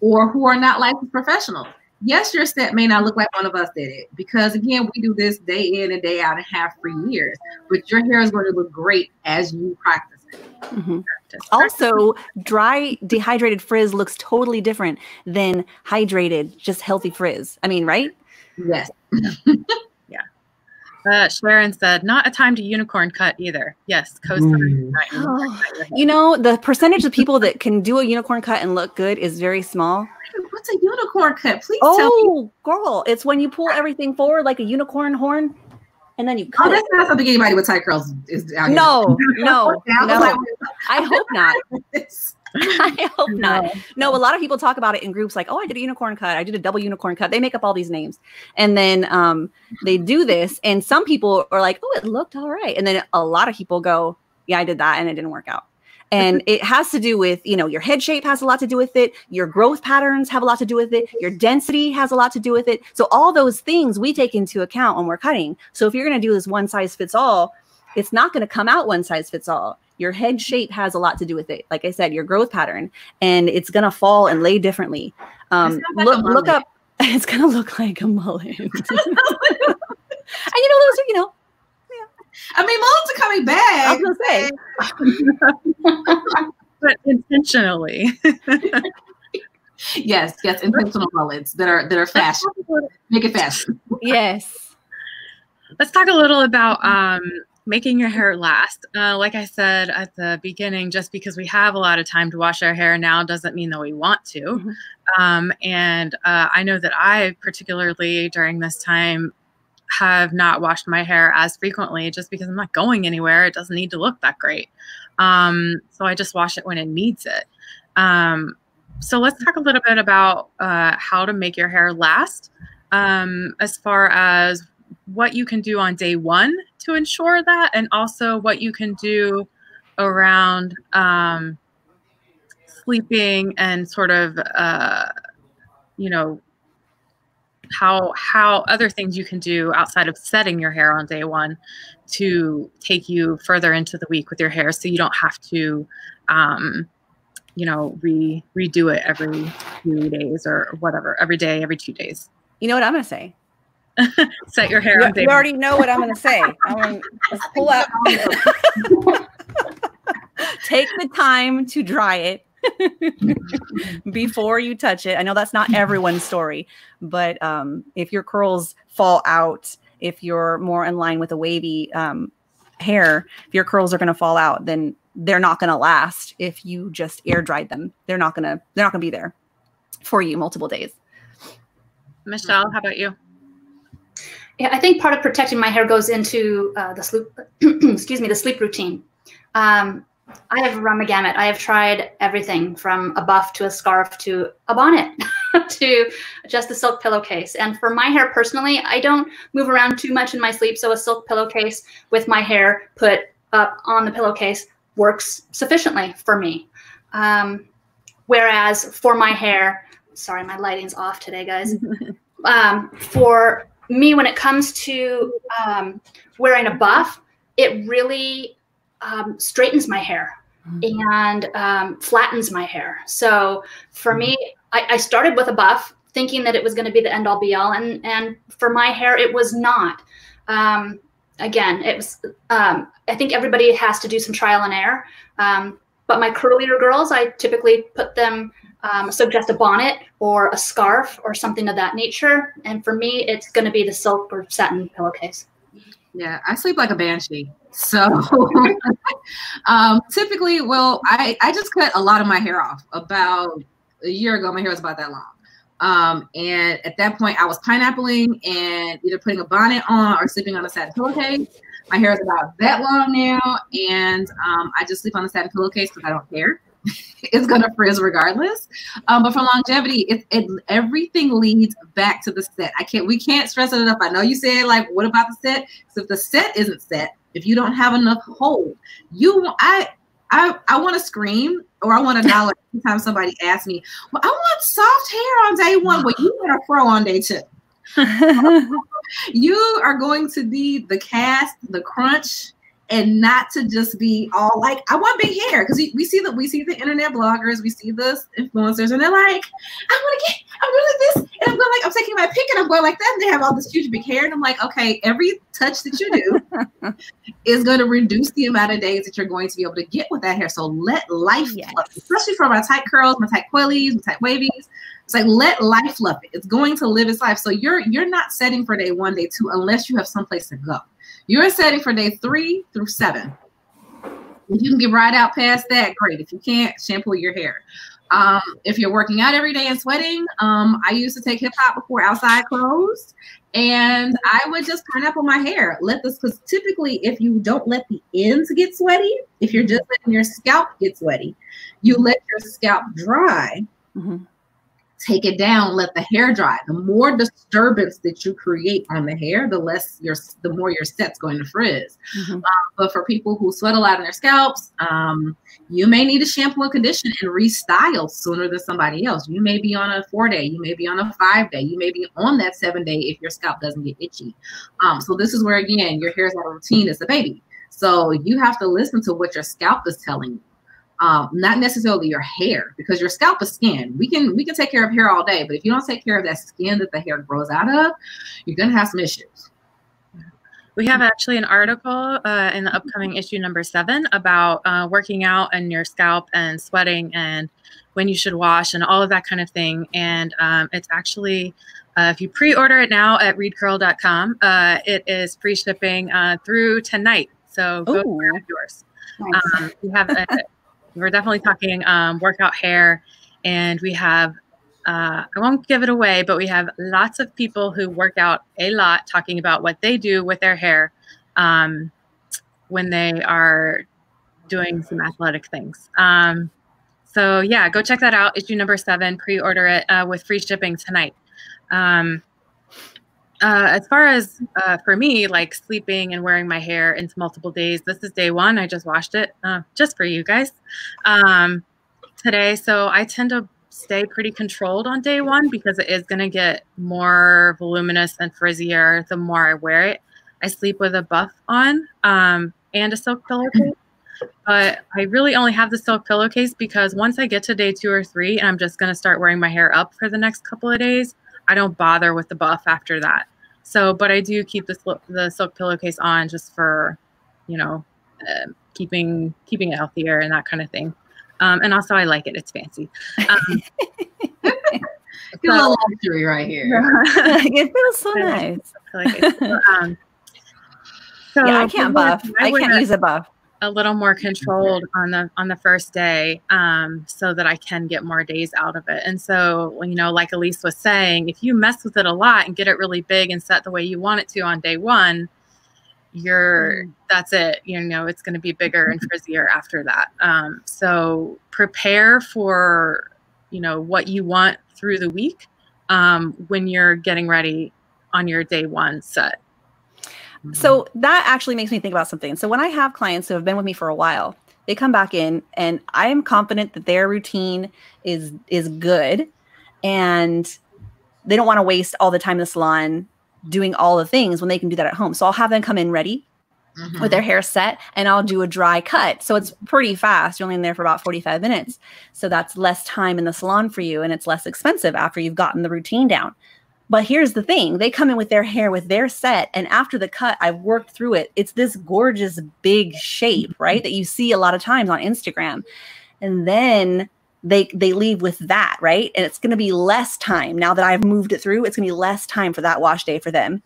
or who are not licensed professionals. Yes, your set may not look like one of us did it because again, we do this day in and day out and have for years. But your hair is going to look great as you practice it.
Mhm. Also, dry dehydrated frizz looks totally different than hydrated, just healthy frizz. I mean, right?
Yes.
Uh, Sharon said, not a time to unicorn cut either. Yes, co-sign.
You know, the percentage of people that can do a unicorn cut and look good is very small.
What's a unicorn cut? Please tell me.
Oh, girl, it's when you pull everything forward like a unicorn horn and then you
Oh,
cut it.
that's not something anybody with tight curls is out here.
No, no, no. I hope not. I hope not. No, a lot of people talk about it in groups like, oh, I did a unicorn cut. I did a double unicorn cut. They make up all these names. And then um, they do this. And some people are like, oh, it looked all right. And then a lot of people go, yeah, I did that and it didn't work out. And it has to do with, you know, your head shape has a lot to do with it. Your growth patterns have a lot to do with it. Your density has a lot to do with it. So all those things we take into account when we're cutting. So if you're going to do this one size fits all, it's not going to come out one size fits all. Your head shape has a lot to do with it. Like I said, your growth pattern, and it's going to fall and lay differently. Um,
like
look, look up. It's going to look like a mullet. and you know, those are, you know,
I mean, mullets are coming back.
I
back.
was going to say,
but intentionally.
yes, yes, intentional mullets that are that are fashion. Make it fashion.
Yes.
Let's talk a little about um, making your hair last. Uh, like I said at the beginning, just because we have a lot of time to wash our hair now doesn't mean that we want to. Mm-hmm. Um, and uh, I know that I, particularly during this time, have not washed my hair as frequently just because I'm not going anywhere. It doesn't need to look that great. Um, so I just wash it when it needs it. Um, so let's talk a little bit about uh, how to make your hair last um, as far as what you can do on day one to ensure that, and also what you can do around um, sleeping and sort of, uh, you know, how how other things you can do outside of setting your hair on day one to take you further into the week with your hair, so you don't have to, um, you know, re redo it every few days or whatever, every day, every two days.
You know what I'm gonna say?
Set your hair
you,
on.
You already know what I'm going to say. I'm going to pull out. Take the time to dry it before you touch it. I know that's not everyone's story, but um, if your curls fall out, if you're more in line with a wavy um, hair, if your curls are going to fall out, then they're not going to last. If you just air dried them, they're not going to. They're not going to be there for you multiple days.
Michelle, how about you?
Yeah, I think part of protecting my hair goes into uh, the sleep. excuse me, the sleep routine. Um, I have run the gamut. I have tried everything from a buff to a scarf to a bonnet to just a silk pillowcase. And for my hair personally, I don't move around too much in my sleep. So a silk pillowcase with my hair put up on the pillowcase works sufficiently for me. Um, whereas for my hair, sorry, my lighting's off today, guys. um, for me, when it comes to um, wearing a buff, it really um, straightens my hair mm-hmm. and um, flattens my hair. So for me, I, I, started with a buff thinking that it was going to be the end all be all. And, and for my hair, it was not. Um, again, it was, um, I think everybody has to do some trial and error. Um, but my curlier girls, I typically put them um, suggest a bonnet or a scarf or something of that nature. And for me, it's going to be the silk or satin pillowcase.
Yeah, I sleep like a banshee. So um, typically, well, I, I just cut a lot of my hair off. About a year ago, my hair was about that long. Um, and at that point, I was pineappling and either putting a bonnet on or sleeping on a satin pillowcase. My hair is about that long now, and um, I just sleep on the satin pillowcase because I don't care. it's gonna frizz regardless. Um, but for longevity, it, it everything leads back to the set. I can't we can't stress it enough. I know you said like, what about the set? So if the set isn't set, if you don't have enough hold, you I I I want to scream or I want to dollar every time somebody asks me, well, I want soft hair on day one, but you want a fro on day two. you are going to be the cast, the crunch, and not to just be all like, I want big hair. Because we, we see that we see the internet bloggers, we see the influencers, and they're like, I want to get, I'm really this, and I'm going like, I'm taking my pick and I'm going like that, and they have all this huge big hair. And I'm like, okay, every touch that you do is going to reduce the amount of days that you're going to be able to get with that hair. So let life yes. especially for my tight curls, my tight coilies, my tight wavies. It's like let life love it. It's going to live its life. So you're you're not setting for day one, day two, unless you have someplace to go. You're setting for day three through seven. If you can get right out past that, great. If you can't, shampoo your hair. Um, if you're working out every day and sweating, um, I used to take hip hop before outside closed, and I would just pineapple my hair. Let this because typically, if you don't let the ends get sweaty, if you're just letting your scalp get sweaty, you let your scalp dry. Mm-hmm take it down, let the hair dry. The more disturbance that you create on the hair, the less your the more your set's going to frizz. Mm-hmm. Um, but for people who sweat a lot in their scalps, um, you may need to shampoo and condition and restyle sooner than somebody else. You may be on a four day, you may be on a five day, you may be on that seven day if your scalp doesn't get itchy. Um, so this is where again your hair is not a routine; it's a baby. So you have to listen to what your scalp is telling you um, not necessarily your hair because your scalp is skin. We can we can take care of hair all day, but if you don't take care of that skin that the hair grows out of, you're gonna have some issues.
We have actually an article uh, in the upcoming issue number seven about uh, working out and your scalp and sweating and when you should wash and all of that kind of thing. And um, it's actually, uh, if you pre order it now at readcurl.com, uh, it is free shipping uh, through tonight. So go
Ooh.
yours.
Nice.
Um, we have, a, we're definitely talking um, workout hair, and we have uh, I won't give it away, but we have lots of people who work out a lot talking about what they do with their hair um, when they are doing some athletic things. Um, so yeah, go check that out. Issue number seven, pre-order it uh, with free shipping tonight. Um, uh, as far as uh, for me, like sleeping and wearing my hair into multiple days, this is day one. I just washed it uh, just for you guys um, today. So I tend to stay pretty controlled on day one because it is going to get more voluminous and frizzier the more I wear it. I sleep with a buff on um, and a silk pillowcase. But I really only have the silk pillowcase because once I get to day two or three and I'm just going to start wearing my hair up for the next couple of days, I don't bother with the buff after that. So, but I do keep the, the silk pillowcase on just for, you know, uh, keeping keeping it healthier and that kind of thing. Um, and also, I like it; it's fancy. Um,
Get a little luxury right here.
it feels so
Yeah.
nice.
I like it. Um, so
Yeah, I can't buff. I
wear
can't use a buff.
A little more controlled on the on the first day, um, so that I can get more days out of it. And so, you know, like Elise was saying, if you mess with it a lot and get it really big and set the way you want it to on day one, you're that's it. You know, it's going to be bigger and frizzier after that. Um, so prepare for you know what you want through the week um, when you're getting ready on your day one set.
So that actually makes me think about something. So when I have clients who have been with me for a while, they come back in and I am confident that their routine is is good and they don't want to waste all the time in the salon doing all the things when they can do that at home. So I'll have them come in ready
Mhm.
with their hair set and I'll do a dry cut. So it's pretty fast. You're only in there for about 45 minutes. So that's less time in the salon for you and it's less expensive after you've gotten the routine down. But here's the thing they come in with their hair with their set, and after the cut, I've worked through it. It's this gorgeous big shape, right? That you see a lot of times on Instagram. And then they they leave with that, right? And it's gonna be less time now that I've moved it through, it's gonna be less time for that wash day for them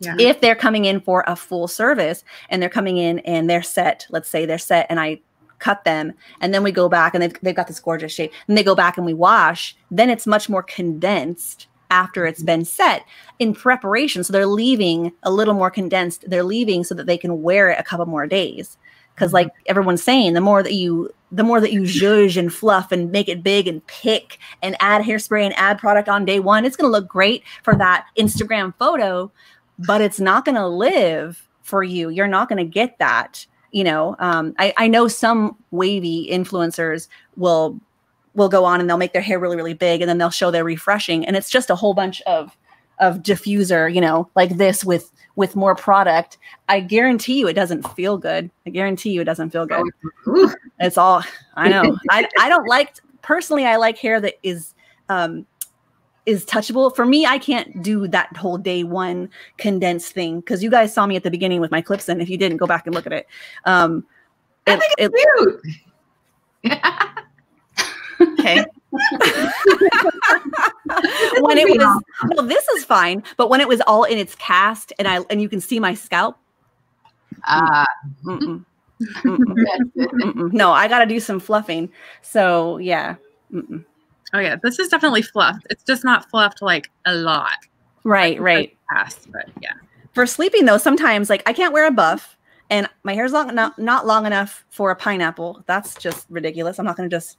Yeah.
if they're coming in for a full service and they're coming in and they're set, let's say they're set and I cut them and then we go back and they've, they've got this gorgeous shape and they go back and we wash, then it's much more condensed after it's been set in preparation. So they're leaving a little more condensed. They're leaving so that they can wear it a couple more days. Because like everyone's saying, the more that you the more that you zhuzh and fluff and make it big and pick and add hairspray and add product on day one, it's gonna look great for that Instagram photo but it's not going to live for you. You're not going to get that. You know, um, I, I know some wavy influencers will will go on and they'll make their hair really really big and then they'll show their refreshing and it's just a whole bunch of of diffuser you know like this with with more product i guarantee you it doesn't feel good i guarantee you it doesn't feel good
Ooh.
it's all I know. I I don't like personally. I like hair that is um is touchable. For me, I can't do that whole day one condensed thing because you guys saw me at the beginning with my clips in. If you didn't, go back and look at it. Um,
I
it-
think
it-
it's cute.
okay. when it was no, this is fine. But when it was all in its cast and I and you can see my scalp.
Uh,
mm-mm, mm-mm, mm-mm. No, I got to do some fluffing. So yeah. Mm-mm.
Oh yeah, this is definitely fluffed. It's just not fluffed like a lot.
Right, right.
Fast, but yeah.
for sleeping though sometimes like i can't wear a buff and my hair's long not, not long enough for a pineapple that's just ridiculous i'm not going to just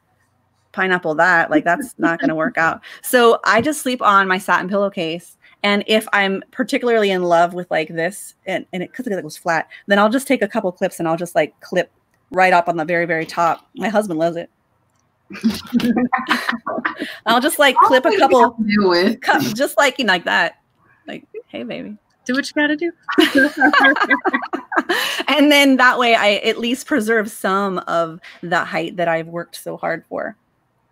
pineapple that like that's not going to work out. So i just sleep on my satin pillowcase and if i'm particularly in love with like this and, and it because it was flat then i'll just take a couple clips and i'll just like clip right up on the very very top. My husband loves it. I'll just like clip a couple just like in like that. Like hey baby.
Do what you gotta do.
and then that way I at least preserve some of the height that I've worked so hard for.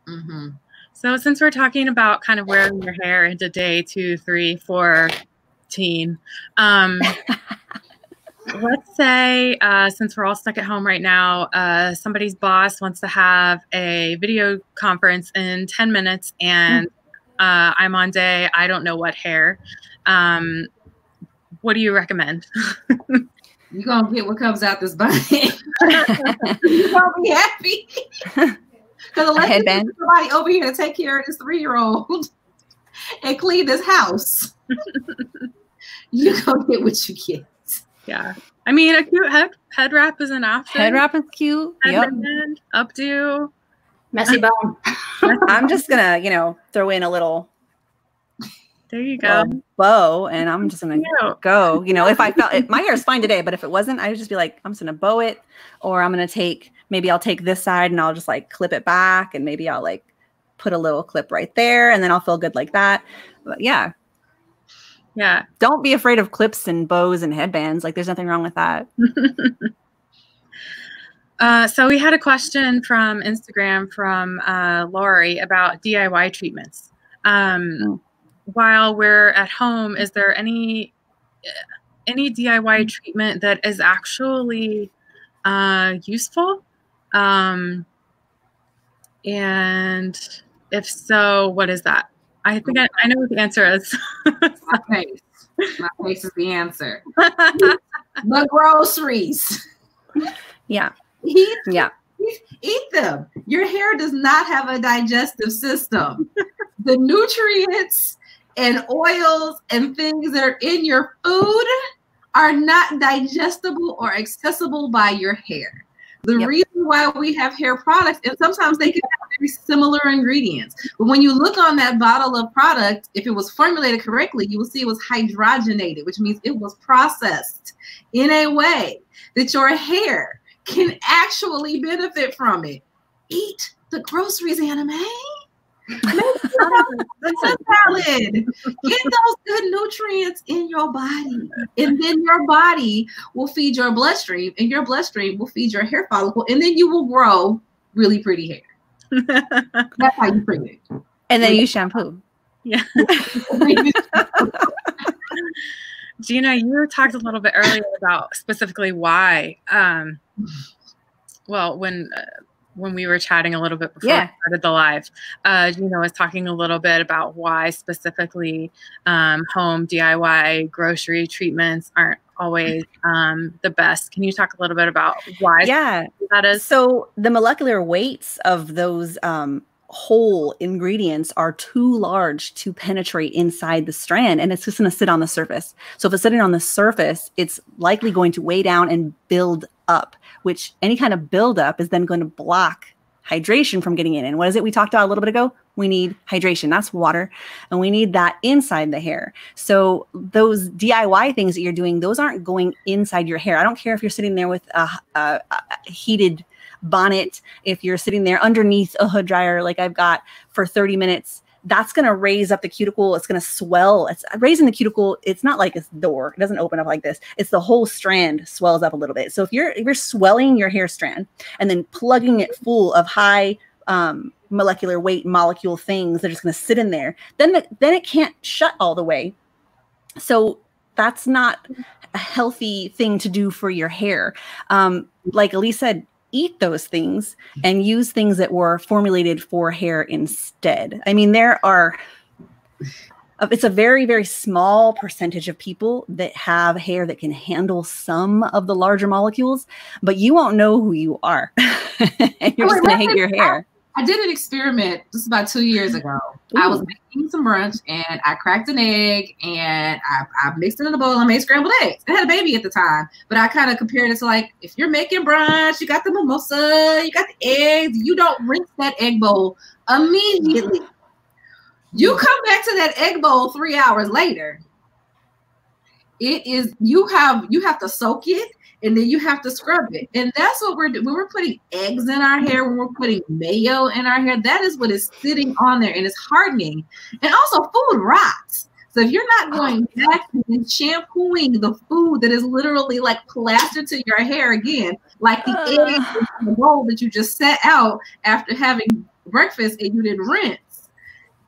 Hmm
So since we're talking about kind of wearing your hair into day two, three, four, teen, um, let's say uh, since we're all stuck at home right now, uh, somebody's boss wants to have a video conference in 10 minutes and uh, I'm on day, I don't know what hair. Um, what do you recommend?
You're gonna get what comes out this bunny. You're gonna be happy. Because unless
headband.
somebody over here to take care of this three-year-old and clean this house, you're gonna get what you get.
yeah. I mean, a cute head, head wrap is an option.
Head wrap is cute. Yep.
Headband, updo.
Messy bone.
I'm just gonna, you know, throw in a little
There you go.
Um, bow, and I'm just gonna
Cute.
go. You know, if I felt it, my hair is fine today, but if it wasn't, I'd just be like, I'm just gonna bow it, or I'm gonna take maybe I'll take this side and I'll just like clip it back, and maybe I'll like put a little clip right there, and then I'll feel good like that. But yeah,
Yeah.
don't be afraid of clips and bows and headbands. Like, there's nothing wrong with that.
Uh, so we had a question from Instagram from uh, Lori about DIY treatments. Um,
Oh.
While we're at home, is there any any DIY treatment that is actually uh, useful? Um, and if so, what is that? I think I, I know what the answer is.
My face. My face is the answer. The groceries.
Yeah,
Eat,
yeah.
eat them. Your hair does not have a digestive system. the nutrients and oils and things that are in your food are not digestible or accessible by your hair. The
Yep.
reason why we have hair products, and sometimes they can have very similar ingredients, but when you look on that bottle of product, if it was formulated correctly, you will see it was hydrogenated, which means it was processed in a way that your hair can actually benefit from it. Eat the groceries, anime. Make a salad. Get those good nutrients in your body. And then your body will feed your bloodstream, and your bloodstream will feed your hair follicle, and then you will grow really pretty hair. That's how you treat it.
And then you shampoo. Yeah.
Gina, you talked a little bit earlier about specifically why. Um, well, when uh, when we were chatting a little bit before
Yeah.
we started the live, uh, Gina was talking a little bit about why specifically um, home DIY grocery treatments aren't always um, the best. Can you talk a little bit about why
Yeah.
that is?
So the molecular weights of those um, whole ingredients are too large to penetrate inside the strand, and it's just going to sit on the surface. So if it's sitting on the surface, it's likely going to weigh down and build up, which any kind of buildup is then going to block hydration from getting in. And what is it we talked about a little bit ago? We need hydration. That's water. And we need that inside the hair. So those DIY things that you're doing, those aren't going inside your hair. I don't care if you're sitting there with a, a, a heated bonnet, if you're sitting there underneath a hood dryer like I've got for 30 minutes, that's going to raise up the cuticle. It's going to swell. It's raising the cuticle. It's not like a door. It doesn't open up like this. It's the whole strand swells up a little bit. So if you're if you're swelling your hair strand and then plugging it full of high um, molecular weight molecule things that are just going to sit in there, then the, then it can't shut all the way. So that's not a healthy thing to do for your hair. Um, like Elise said, eat those things and use things that were formulated for hair instead. I mean, there are uh, it's a very very small percentage of people that have hair that can handle some of the larger molecules, but you won't know who you are. and you're just going to hate your hair.
I did an experiment just about two years ago. I was making some brunch and I cracked an egg and I, I mixed it in a bowl and made scrambled eggs. I had a baby at the time, but I kind of compared it to like if you're making brunch, you got the mimosa, you got the eggs, you don't rinse that egg bowl immediately. You come back to that egg bowl three hours later. It is you have you have to soak it and then you have to scrub it. And that's what we're doing. When we're putting eggs in our hair, when we're putting mayo in our hair, that is what is sitting on there and it's hardening. And also, food rots. So if you're not going oh. back and shampooing the food that is literally like plastered to your hair again, like the egg in the bowl that you just set out after having breakfast and you didn't rinse,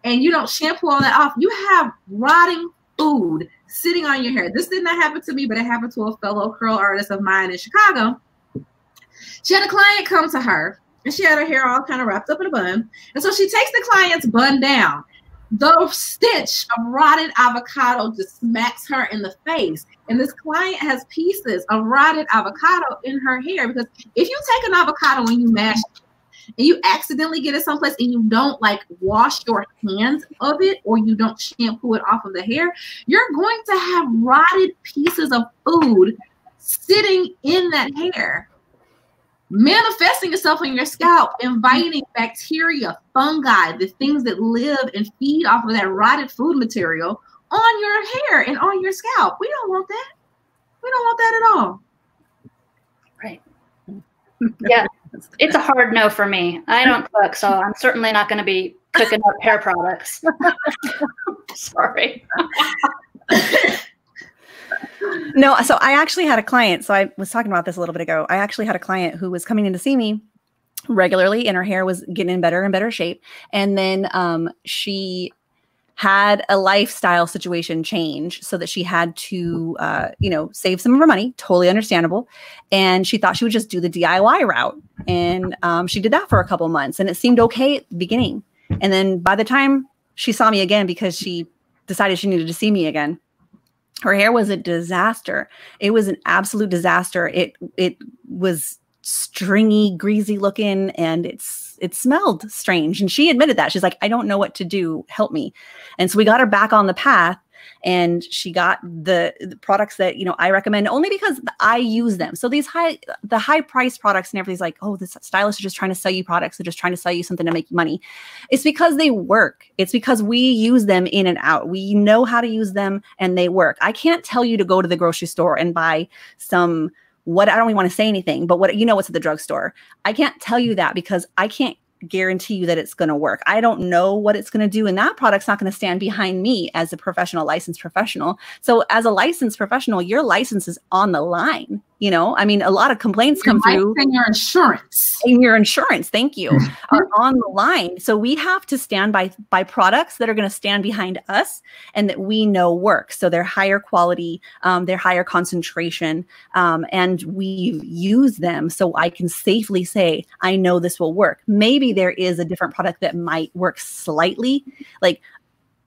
and you don't shampoo all that off, you have rotting food sitting on your hair. This did not happen to me, but it happened to a fellow curl artist of mine in Chicago. She had a client come to her and she had her hair all kind of wrapped up in a bun. And so she takes the client's bun down. The stench of rotted avocado just smacks her in the face. And this client has pieces of rotted avocado in her hair because if you take an avocado and you mash it, and you accidentally get it someplace and you don't like wash your hands of it or you don't shampoo it off of the hair, you're going to have rotted pieces of food sitting in that hair manifesting itself on your scalp, inviting bacteria, fungi, the things that live and feed off of that rotted food material on your hair and on your scalp. We don't want that. We don't want that at all.
Right. Yeah. It's a hard no for me. I don't cook, so I'm certainly not going to be cooking up hair products. Sorry.
no, so I actually had a client. So I was talking about this a little bit ago. I actually had a client who was coming in to see me regularly, and her hair was getting in better and better shape. And then um, she had a lifestyle situation change so that she had to uh, you know save some of her money totally understandable and she thought she would just do the diy route and um, she did that for a couple months and it seemed okay at the beginning and then by the time she saw me again because she decided she needed to see me again her hair was a disaster. It was an absolute disaster. It it was stringy, greasy looking, and it's it smelled strange. And she admitted that. She's like, I don't know what to do. Help me. And so we got her back on the path and she got the, the, products that you know I recommend only because I use them. So these high the high price products and everybody's like, oh, this stylist are just trying to sell you products. They're just trying to sell you something to make money. It's because they work. It's because we use them in and out. We know how to use them and they work. I can't tell you to go to the grocery store and buy some what I don't even want to say anything, but what you know what's at the drugstore. I can't tell you that because I can't guarantee you that it's going to work. I don't know what it's going to do, and that product's not going to stand behind me as a professional, licensed professional. So, as a licensed professional, your license is on the line. You know, I mean, a lot of complaints come through.
And your insurance.
And your insurance, thank you, are on the line. So we have to stand by by products that are going to stand behind us and that we know work. So they're higher quality, um, they're higher concentration, um, and we use them so I can safely say I know this will work. Maybe there is a different product that might work slightly, like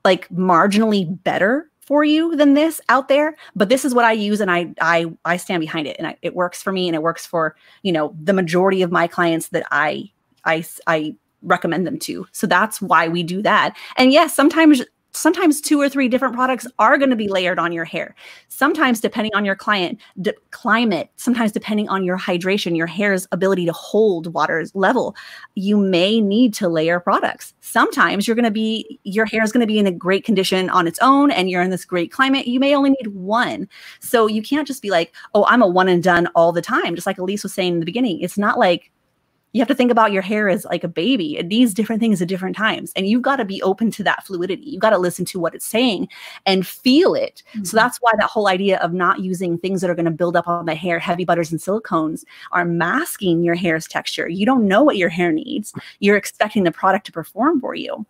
like marginally better for you than this out there but this is what i use and i i i stand behind it and I, it works for me and it works for you know the majority of my clients that i i i recommend them to. So that's why we do that. And yes sometimes sometimes two or three different products are going to be layered on your hair. Sometimes, depending on your client climate, sometimes depending on your hydration, your hair's ability to hold water's level, you may need to layer products. Sometimes you're going to be your hair is going to be in a great condition on its own, and you're in this great climate. You may only need one, so you can't just be like, "Oh, I'm a one and done all the time." Just like Elise was saying in the beginning, it's not like you have to think about your hair as like a baby. It needs different things at different times. And you've got to be open to that fluidity. You've got to listen to what it's saying and feel it. Mm-hmm. So that's why that whole idea of not using things that are going to build up on the hair, heavy butters and silicones, are masking your hair's texture. You don't know what your hair needs. You're expecting the product to perform for you.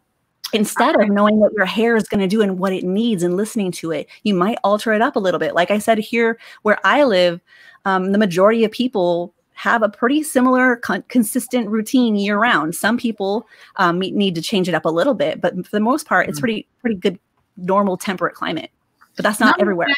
Instead of knowing what your hair is going to do and what it needs and listening to it, you might alter it up a little bit. Like I said, here where I live, um, the majority of people have a pretty similar con- consistent routine year round. Some people um, need to change it up a little bit, but for the most part, it's mm. pretty pretty good normal temperate climate. But that's not everywhere.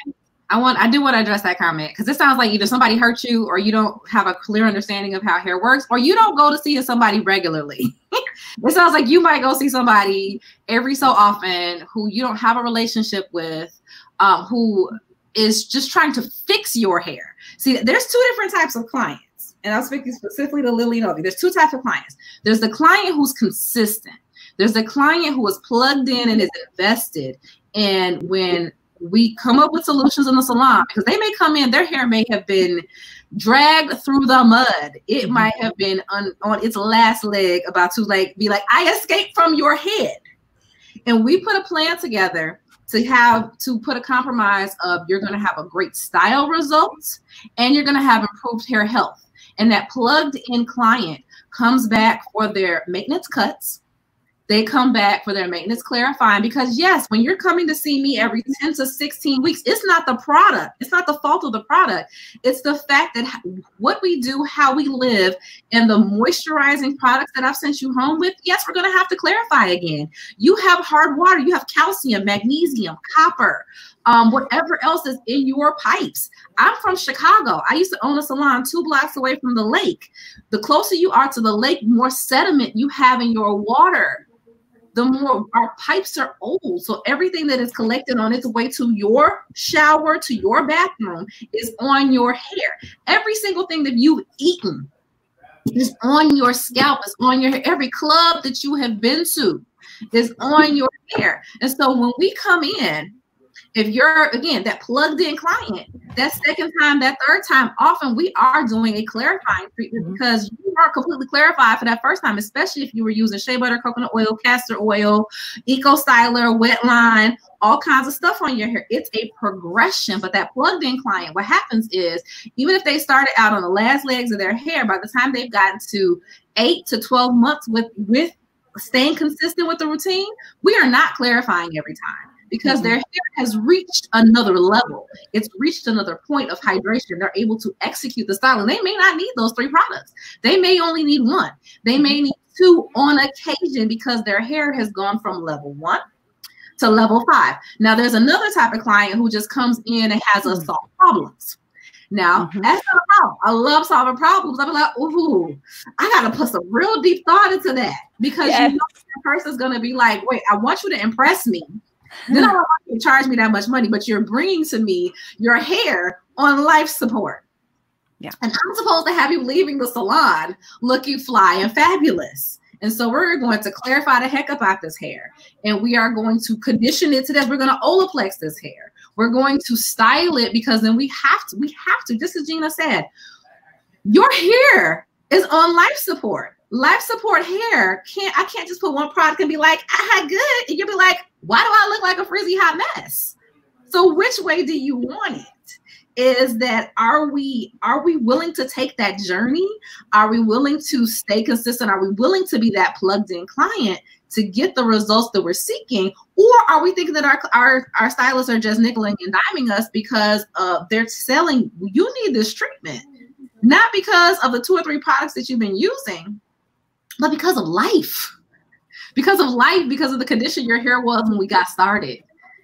I want I do want to address that comment because it sounds like either somebody hurt you or you don't have a clear understanding of how hair works or you don't go to see somebody regularly. it sounds like you might go see somebody every so often who you don't have a relationship with, um, who is just trying to fix your hair. See, there's two different types of clients and I'm speaking specifically to Lily Novi, there's two types of clients. There's the client who's consistent. There's the client who is plugged in and is invested. And when we come up with solutions in the salon, because they may come in, their hair may have been dragged through the mud. It mm-hmm. might have been on, on its last leg, about to like be like, I escaped from your head. And we put a plan together to have to put a compromise of you're going to have a great style results and you're going to have improved hair health and that plugged in client comes back for their maintenance cuts. They come back for their maintenance clarifying because yes, when you're coming to see me every 10 to 16 weeks, it's not the product. It's not the fault of the product. It's the fact that what we do, how we live, and the moisturizing products that I've sent you home with, yes, we're going to have to clarify again. You have hard water, you have calcium, magnesium, copper, um, whatever else is in your pipes. I'm from Chicago. I used to own a salon two blocks away from the lake. The closer you are to the lake, more sediment you have in your water. The more our pipes are old. So everything that is collected on its way to your shower, to your bathroom, is on your hair. Every single thing that you've eaten is on your scalp, is on your hair. Every club that you have been to is on your hair. And so when we come in, if you're again that plugged in client, that second time, that third time, often we are doing a clarifying treatment mm-hmm. because you are completely clarified for that first time, especially if you were using shea butter, coconut oil, castor oil, eco styler, Wetline, all kinds of stuff on your hair. It's a progression, but that plugged in client, what happens is even if they started out on the last legs of their hair, by the time they've gotten to eight to 12 months with with staying consistent with the routine, we are not clarifying every time because mm-hmm. their hair has reached another level. It's reached another point of hydration. They're able to execute the style, and they may not need those three products. They may only need one. They may mm-hmm. need two on occasion because their hair has gone from level one to level five. Now, there's another type of client who just comes in and has us mm-hmm. solve problems. Now, mm-hmm. that's not a problem. I love solving problems. I'm like, ooh, I got to put some real deep thought into that because yes. you know that person's going to be like, wait, I want you to impress me then I don't want you to charge me that much money, but you're bringing to me your hair on life support.
Yeah.
And I'm supposed to have you leaving the salon looking fly and fabulous. And so we're going to clarify the heck about this hair. And we are going to condition it to this. We're going to Olaplex this hair. We're going to style it because then we have to, we have to, just as Gina said, your hair is on life support. Life support hair can't, I can't just put one product and be like, ah, good. And you'll be like, why do I look like a frizzy hot mess? So which way do you want it? Is that are we are we willing to take that journey? Are we willing to stay consistent? Are we willing to be that plugged in client to get the results that we're seeking? Or are we thinking that our our, our stylists are just nickeling and diming us because uh, they're selling you need this treatment, not because of the two or three products that you've been using, but because of life because of life, because of the condition your hair was when we got started.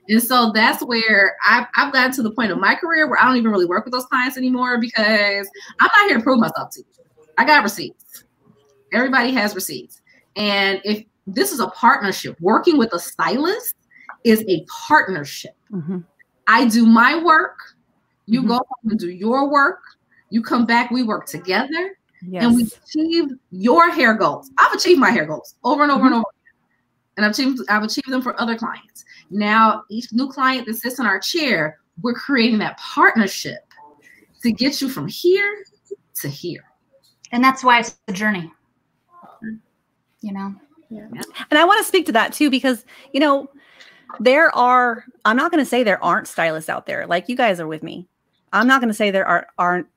And so that's where I've, I've gotten to the point of my career where I don't even really work with those clients anymore because I'm not here to prove myself to you. I got receipts. Everybody has receipts. And if this is a partnership, working with a stylist is a partnership. Mm-hmm. I do my work, you mm-hmm. go home and do your work, you come back, we work together, yes. and we achieve your hair goals. I've achieved my hair goals over and over mm-hmm. and over and I've achieved, I've achieved them for other clients. Now, each new client that sits in our chair, we're creating that partnership to get you from here to here.
And that's why it's a journey. You know?
Yeah. And I want to speak to that too, because, you know, there are, I'm not going to say there aren't stylists out there. Like you guys are with me. I'm not going to say there are, aren't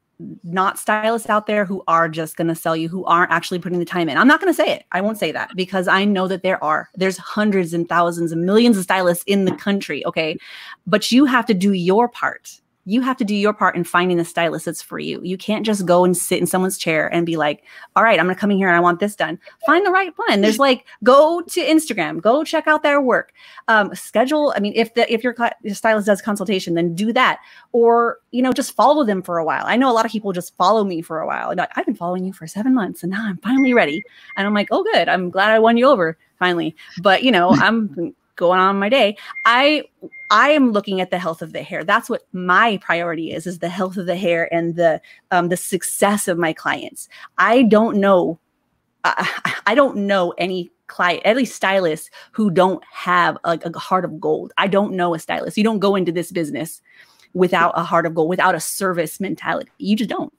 not stylists out there who are just going to sell you who aren't actually putting the time in. I'm not going to say it. I won't say that because I know that there are. There's hundreds and thousands and millions of stylists in the country, okay? But you have to do your part you have to do your part in finding the stylist that's for you. You can't just go and sit in someone's chair and be like, all right, I'm going to come in here and I want this done. Find the right one. There's like, go to Instagram, go check out their work. Um, schedule. I mean, if the, if your, your stylist does consultation, then do that. Or, you know, just follow them for a while. I know a lot of people just follow me for a while. Like, I've been following you for seven months and now I'm finally ready. And I'm like, oh, good. I'm glad I won you over finally. But, you know, I'm going on my day. I I am looking at the health of the hair. That's what my priority is: is the health of the hair and the um, the success of my clients. I don't know. I, I don't know any client, at least stylists, who don't have a, a heart of gold. I don't know a stylist. You don't go into this business without a heart of gold, without a service mentality. You just don't.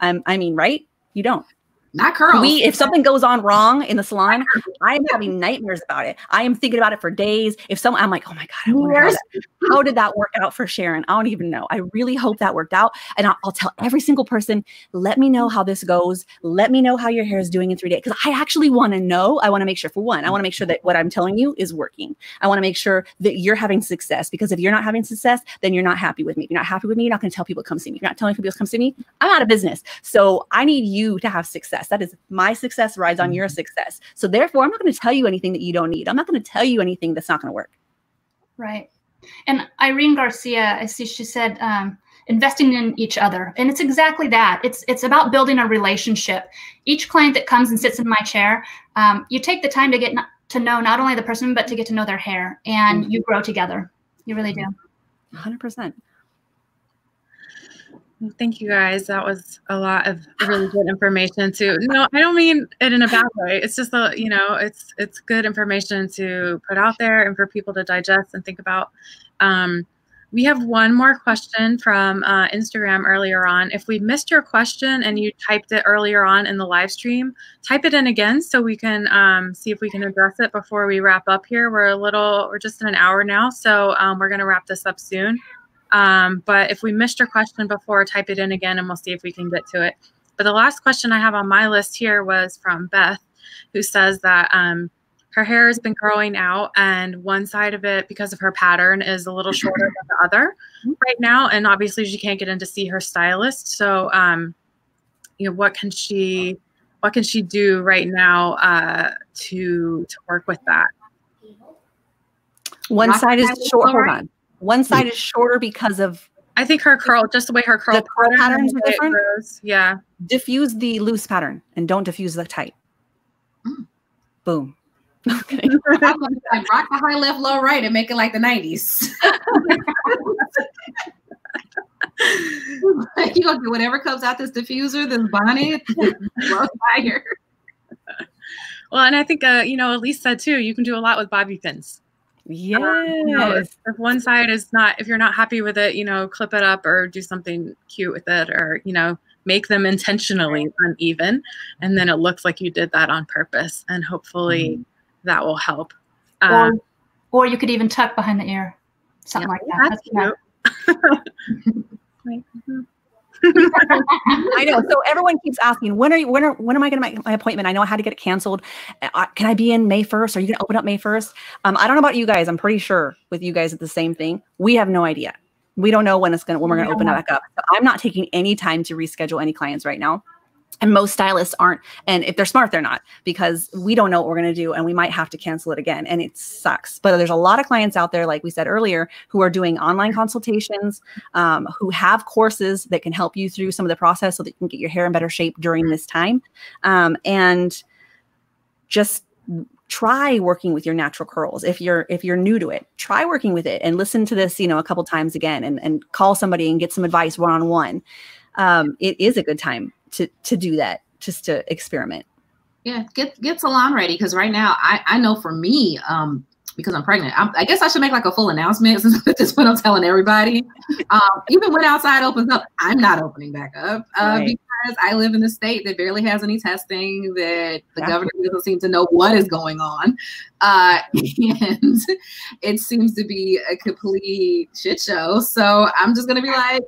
Um, I mean, right? You don't.
Not curls.
We, if something goes on wrong in the salon, I am having nightmares about it. I am thinking about it for days. If someone, I'm like, oh my god, how, that- how did that work out for Sharon? I don't even know. I really hope that worked out. And I'll, I'll tell every single person, let me know how this goes. Let me know how your hair is doing in three days because I actually want to know. I want to make sure, for one, I want to make sure that what I'm telling you is working. I want to make sure that you're having success because if you're not having success, then you're not happy with me. If you're not happy with me, you're not going to tell people to come see me. If you're not telling people to come see me, I'm out of business. So I need you to have success. That is my success rides on your success. So therefore, I'm not going to tell you anything that you don't need. I'm not going to tell you anything that's not going to work.
Right. And Irene Garcia, I see she said um, investing in each other. And it's exactly that. It's it's about building a relationship. Each client that comes and sits in my chair, um, you take the time to get to know not only the person, but to get to know their hair. And you grow together. You really do.
100%.
Thank you guys. That was a lot of really good information too. No, I don't mean it in a bad way. It's just a, you know, it's it's good information to put out there and for people to digest and think about. Um, we have one more question from uh, Instagram earlier on. If we missed your question and you typed it earlier on in the live stream, type it in again so we can um, see if we can address it before we wrap up here. We're a little, we're just in an hour now, so um, we're going to wrap this up soon. Um, but if we missed your question before, type it in again and we'll see if we can get to it. But the last question I have on my list here was from Beth, who says that um, her hair has been growing out and one side of it, because of her pattern, is a little shorter than the other right now. And obviously, she can't get in to see her stylist. So, um, you know, what can she? What can she do right now uh, to to work with that?
One
Rock
side is short. Hold on. One side is shorter because of
I think her curl, just the way her curl,
The curl
pattern
patterns are
the way it
different?
grows. Yeah.
diffuse the loose pattern and don't diffuse the tight.
Mm.
Boom. Okay.
I'm like rock the high left, low right, and make it like the '90s. you gonna get whatever comes out this diffuser, this bonnet, fire.
Well, and I think, uh, you know, Elise said too, you can do a lot with bobby pins. You know,
Yes.
if, if one side is not, if you're not happy with it, you know, clip it up or do something cute with it or, you know, make them intentionally uneven. And then it looks like you did that on purpose. And hopefully mm-hmm. that will help. Um,
Or, or you could even tuck behind the ear, something like that.
that's
That's-
cute.
I know. So everyone keeps asking, when are you, when are, when am I going to make my appointment? I know I had to get it canceled. Uh, can I be in May 1st? Are you going to open up May 1st? Um, I don't know about you guys. I'm pretty sure with you guys it's the same thing. We have no idea. We don't know when it's going to, when we're going to open it back up. So I'm not taking any time to reschedule any clients right now. And most stylists aren't. And if they're smart, they're not because we don't know what we're going to do and we might have to cancel it again. And it sucks. But there's a lot of clients out there, like we said earlier, who are doing online consultations, um, who have courses that can help you through some of the process so that you can get your hair in better shape during this time. Um, and just try working with your natural curls if you're if you're new to it try working with it and listen to this you know a couple times again and, and call somebody and get some advice one-on-one um, it is a good time to to do that just to experiment
Yeah, get get salon ready because right now I I know for me um because I'm pregnant I'm, I guess I should make like a full announcement since at this point I'm telling everybody um even when outside opens up I'm not opening back up uh,
Right.
because I live in a state that barely has any testing that the
Yeah.
governor doesn't seem to know what is going on uh and it seems to be a complete shit show so I'm just gonna be like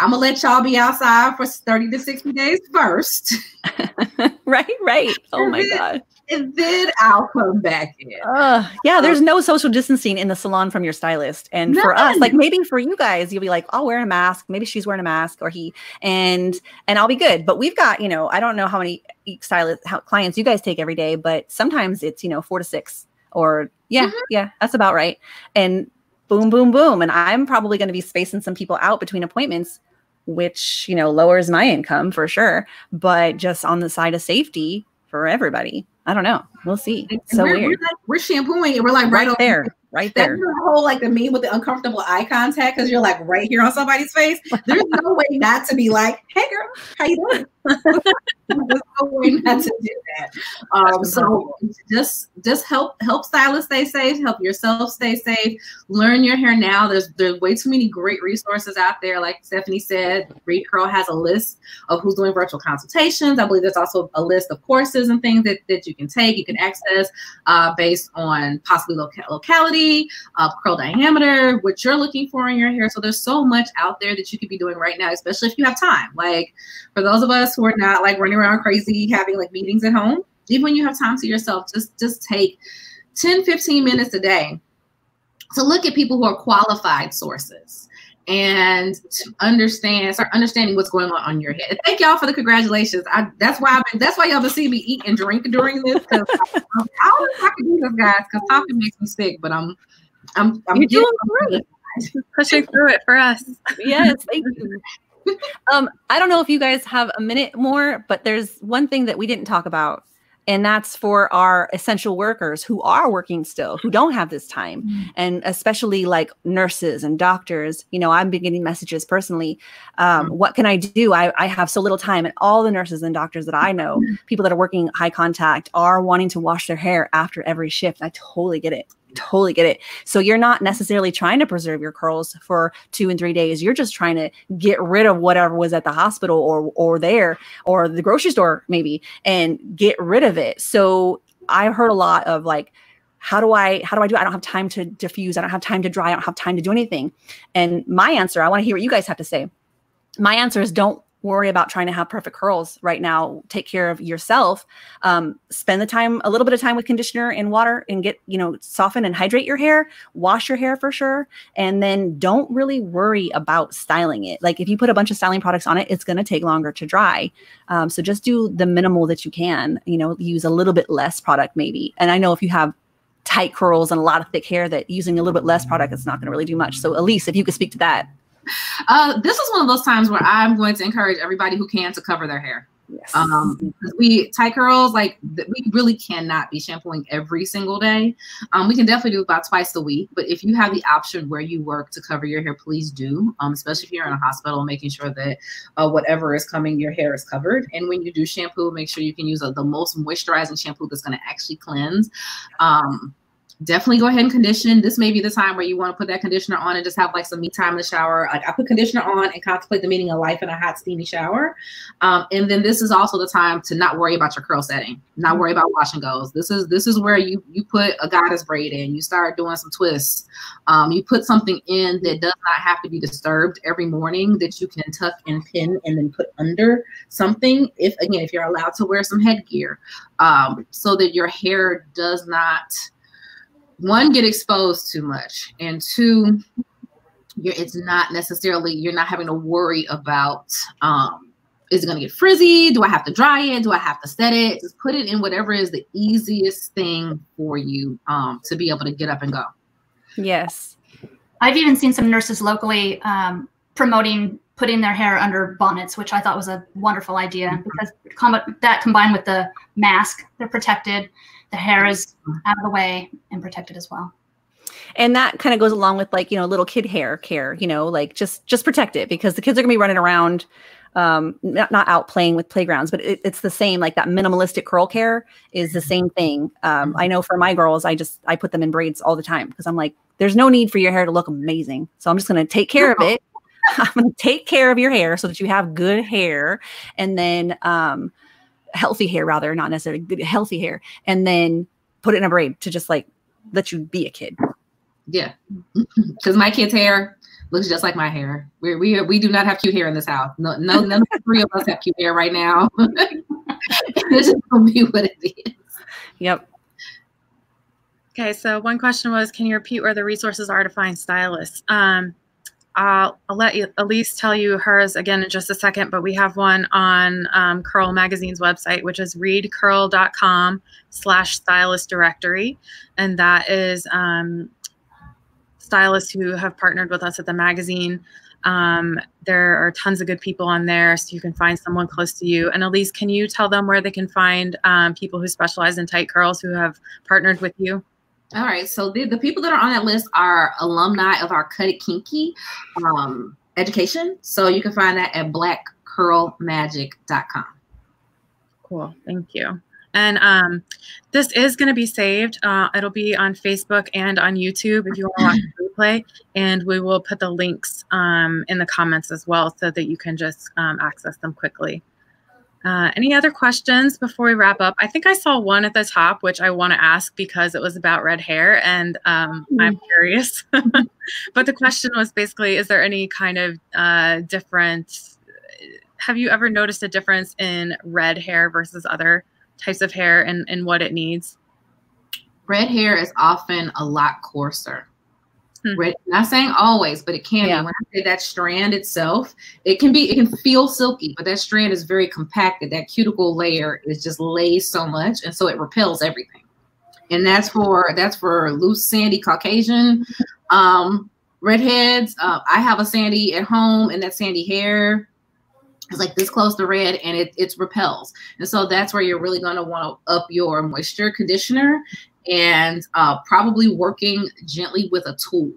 I'm gonna let y'all be outside for 30 to 60 days first.
right right. Oh my god.
and then I'll come back in.
uh, yeah there's no social distancing in the salon from your stylist. And for us like maybe for you guys you'll be like i'll wear a mask. Maybe she's wearing a mask or he and and i'll be good. But we've got you know i don't know how many stylist how clients you guys take every day but sometimes it's you know four to six or yeah
Mhm.
yeah that's about right. And boom boom boom. And i'm probably going to be spacing some people out between appointments which you know lowers my income for sure but just on the side of safety for everybody i don't know we'll see
And
so
we're,
weird
We're, like, we're shampooing and we're like right,
right
over
there, right
That's
there.
the whole like the meme with the uncomfortable eye contact because you're like right here on somebody's face. There's no way not to be like, "Hey, girl, how you doing?" Way not to do that. Um, so just just help help stylists stay safe, help yourself stay safe. Learn your hair now. There's there's way too many great resources out there. Like Stephanie said, Read Curl has a list of who's doing virtual consultations. I believe there's also a list of courses and things that, that you can take, you can access uh, based on possibly loca- locality, uh, curl diameter, what you're looking for in your hair. So there's so much out there that you could be doing right now, especially if you have time. Like for those of us who are not like running around crazy having like meetings at home even when you have time to yourself just just take 10 15 minutes a day to look at people who are qualified sources and to understand start understanding what's going on on your head thank y'all for the congratulations I, that's why I've been that's why y'all been seeing me eat and drink during this because I don't know if I can do this guys because talking makes me sick but I'm I'm, I'm
You're doing great.
Pushing through it for us.
yes, thank you. Um, I don't know if you guys have a minute more, but there's one thing that we didn't talk about, and that's for our essential workers who are working still, who don't have this time, and especially like nurses and doctors. You know, I've been getting messages personally. Um, What can I do? I, I have so little time, and all the nurses and doctors that I know, people that are working high contact, are wanting to wash their hair after every shift. I totally get it totally get it. So you're not necessarily trying to preserve your curls for two and three days. You're just trying to get rid of whatever was at the hospital or or there or the grocery store maybe and get rid of it. So I heard a lot of like how do I how do I do? I don't have time to diffuse. I don't have time to dry. I don't have time to do anything. And my answer, I want to hear what you guys have to say. My answer is don't worry about trying to have perfect curls right now take care of yourself um, spend the time a little bit of time with conditioner and water and get you know soften and hydrate your hair wash your hair for sure and then don't really worry about styling it. Like if you put a bunch of styling products on it it's going to take longer to dry. Um, so just do the minimal that you can you know use a little bit less product maybe. And i know if you have tight curls and a lot of thick hair that using a little bit less product it's not going to really do much. So elise if you could speak to that
Uh, this is one of those times where I'm going to encourage everybody who can to cover their hair.
yes
Um, we tight curls, like we really cannot be shampooing every single day. Um, we can definitely do about twice a week, but if you have the option where you work to cover your hair, please do. Um, especially if you're in a hospital, making sure that uh, whatever is coming, your hair is covered. And when you do shampoo, make sure you can use a, the most moisturizing shampoo that's going to actually cleanse. Um, definitely go ahead and condition. This may be the time where you want to put that conditioner on and just have like some me time in the shower. Like I put conditioner on and contemplate the meaning of life in a hot, steamy shower. Um, and then this is also the time to not worry about your curl setting, not worry about wash and goes. This is this is where you you put a goddess braid in. You start doing some twists. Um, you put something in that does not have to be disturbed every morning that you can tuck and pin and then put under something. If again, if you're allowed to wear some headgear, um, so that your hair does not one get exposed too much and two you're, it's not necessarily you're not having to worry about um is it going to get frizzy? Do i have to dry it? Do i have to set it? Just put it in whatever is the easiest thing for you um to be able to get up and go.
Yes.
I've even seen some nurses locally um, promoting putting their hair under bonnets, which I thought was a wonderful idea because com- that combined with the mask, they're protected. The hair is out of the way and protected as well.
and that kind of goes along with like you know little kid hair care you know like just just protect it because the kids are going to be running around um not, not out playing with playgrounds but it, it's the same like that minimalistic curl care is the same thing. Um i know for my girls i just i put them in braids all the time because i'm like there's no need for your hair to look amazing. So i'm just going to take care of it. I'm going to take care of your hair so that you have good hair. And then um healthy hair rather not necessarily good healthy hair and then put it in a braid to just like let you be a kid.
Yeah. Because my kid's hair looks just like my hair. We we we do not have cute hair in this house. No no none of the three of us have cute hair right now. It's just gonna be what it is.
Yep.
Okay, so one question was, can you repeat where the resources are to find stylists? Um, I'll, I'll let you, Elise tell you hers again in just a second, but we have one on um, Curl Magazine's website, which is readcurl.com slash stylist directory. And that is um, stylists who have partnered with us at the magazine. Um, there are tons of good people on there, so you can find someone close to you. And Elise, can you tell them where they can find um, people who specialize in tight curls who have partnered with you?
All right. So the, the people that are on that list are alumni of our Cut It Kinky um, education. So you can find that at curlmagic.com.
Cool. Thank you. And um, this is going to be saved. Uh, it'll be on Facebook and on YouTube if you want to watch the replay. And we will put the links um, in the comments as well so that you can just um, access them quickly. Uh, any other questions before we wrap up? I think I saw one at the top, which I want to ask because it was about red hair, and um, mm. I'm curious. but the question was basically, is there any kind of uh, different? Have you ever noticed a difference in red hair versus other types of hair and, and what it needs?
Red hair is often a lot coarser. Hmm. Not saying always, but it can yeah. be. When I say that strand itself, it can be, it can feel silky, but that strand is very compacted. That cuticle layer is just lays so much, and so it repels everything. And that's for that's for loose, sandy Caucasian um, redheads. Uh, I have a sandy at home, and that sandy hair it's like this close to red and it, it repels. And so that's where you're really going to want to up your moisture conditioner and uh, probably working gently with a tool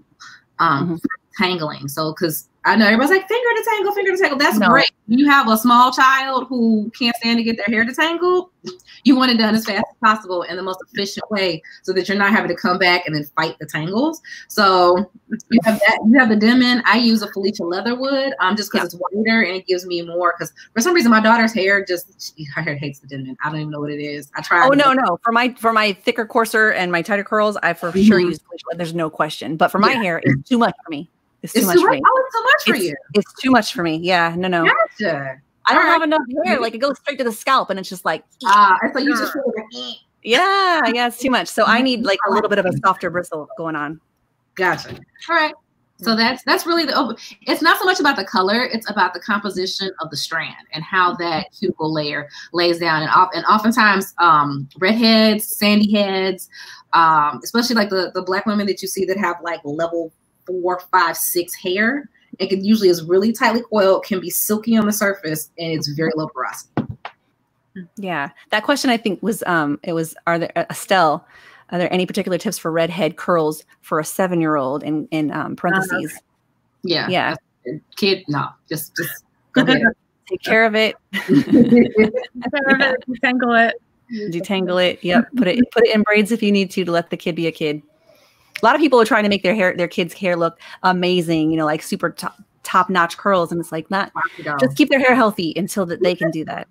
um, mm-hmm. tangling. So, because I know everybody's like finger detangle, finger detangle. That's no. great. When you have a small child who can't stand to get their hair detangled, you want it done as fast as possible in the most efficient way, so that you're not having to come back and then fight the tangles. So you have that. You have the Denman. I use a Felicia Leatherwood, um, just because yeah. it's whiter and it gives me more. Because for some reason my daughter's hair just her hair hates the Denman. I don't even know what it is. I try.
Oh no, no. For my for my thicker, coarser, and my tighter curls, I for mm-hmm. sure use Felicia. There's no question. But for my yeah. hair, it's too much for me. It's too it's much too for much. me.
Oh, it's too much
for
you.
It's too much for me. Yeah, no, no.
Gotcha.
I don't have enough hair. Like it goes straight to the scalp, and it's just like
ah. Uh, so you just like
yeah, yeah. It's too much. So I need like a little bit of a softer bristle going on.
Gotcha. All right. So that's that's really the. It's not so much about the color; it's about the composition of the strand and how that cuticle layer lays down. And, and oftentimes, um, redheads, sandy heads, um, especially like the the black women that you see that have like level four, five, six hair. It can usually is really tightly coiled, can be silky on the surface, and it's very low porosity.
Yeah, that question I think was um it was are there uh, Estelle, are there any particular tips for redhead curls for a seven year old in in um, parentheses? Uh,
yeah,
yeah,
kid, no, just just
take care of it.
detangle it.
Detangle it. Yep. Put it put it in braids if you need to to let the kid be a kid a lot of people are trying to make their hair, their kids' hair look amazing, you know, like super top, top notch curls. And it's like, not just keep their hair healthy until that they can do that.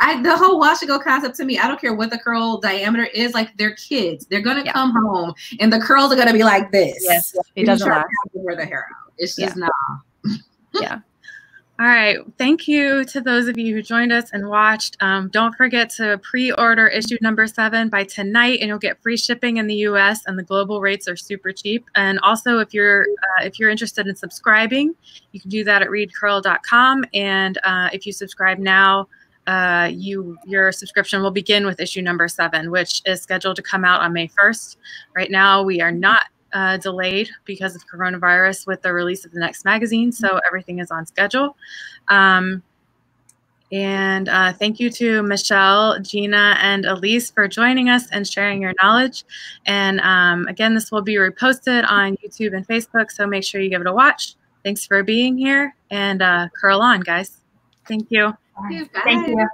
I the whole wash and go concept to me, I don't care what the curl diameter is, like they're kids. They're gonna yeah. come home and the curls are gonna be like this.
Yes, it doesn't last.
Wear the hair out. It's just yeah.
not. yeah.
All right. Thank you to those of you who joined us and watched. Um, don't forget to pre-order issue number seven by tonight, and you'll get free shipping in the U.S. and the global rates are super cheap. And also, if you're uh, if you're interested in subscribing, you can do that at readcurl.com. And uh, if you subscribe now, uh, you your subscription will begin with issue number seven, which is scheduled to come out on May 1st. Right now, we are not uh, delayed because of coronavirus with the release of the next magazine. So everything is on schedule. Um, and uh, thank you to Michelle, Gina, and Elise for joining us and sharing your knowledge. And um, again, this will be reposted on YouTube and Facebook, so make sure you give it a watch. Thanks for being here and uh, curl on, guys. Thank you.
Thank you. Thank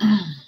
you.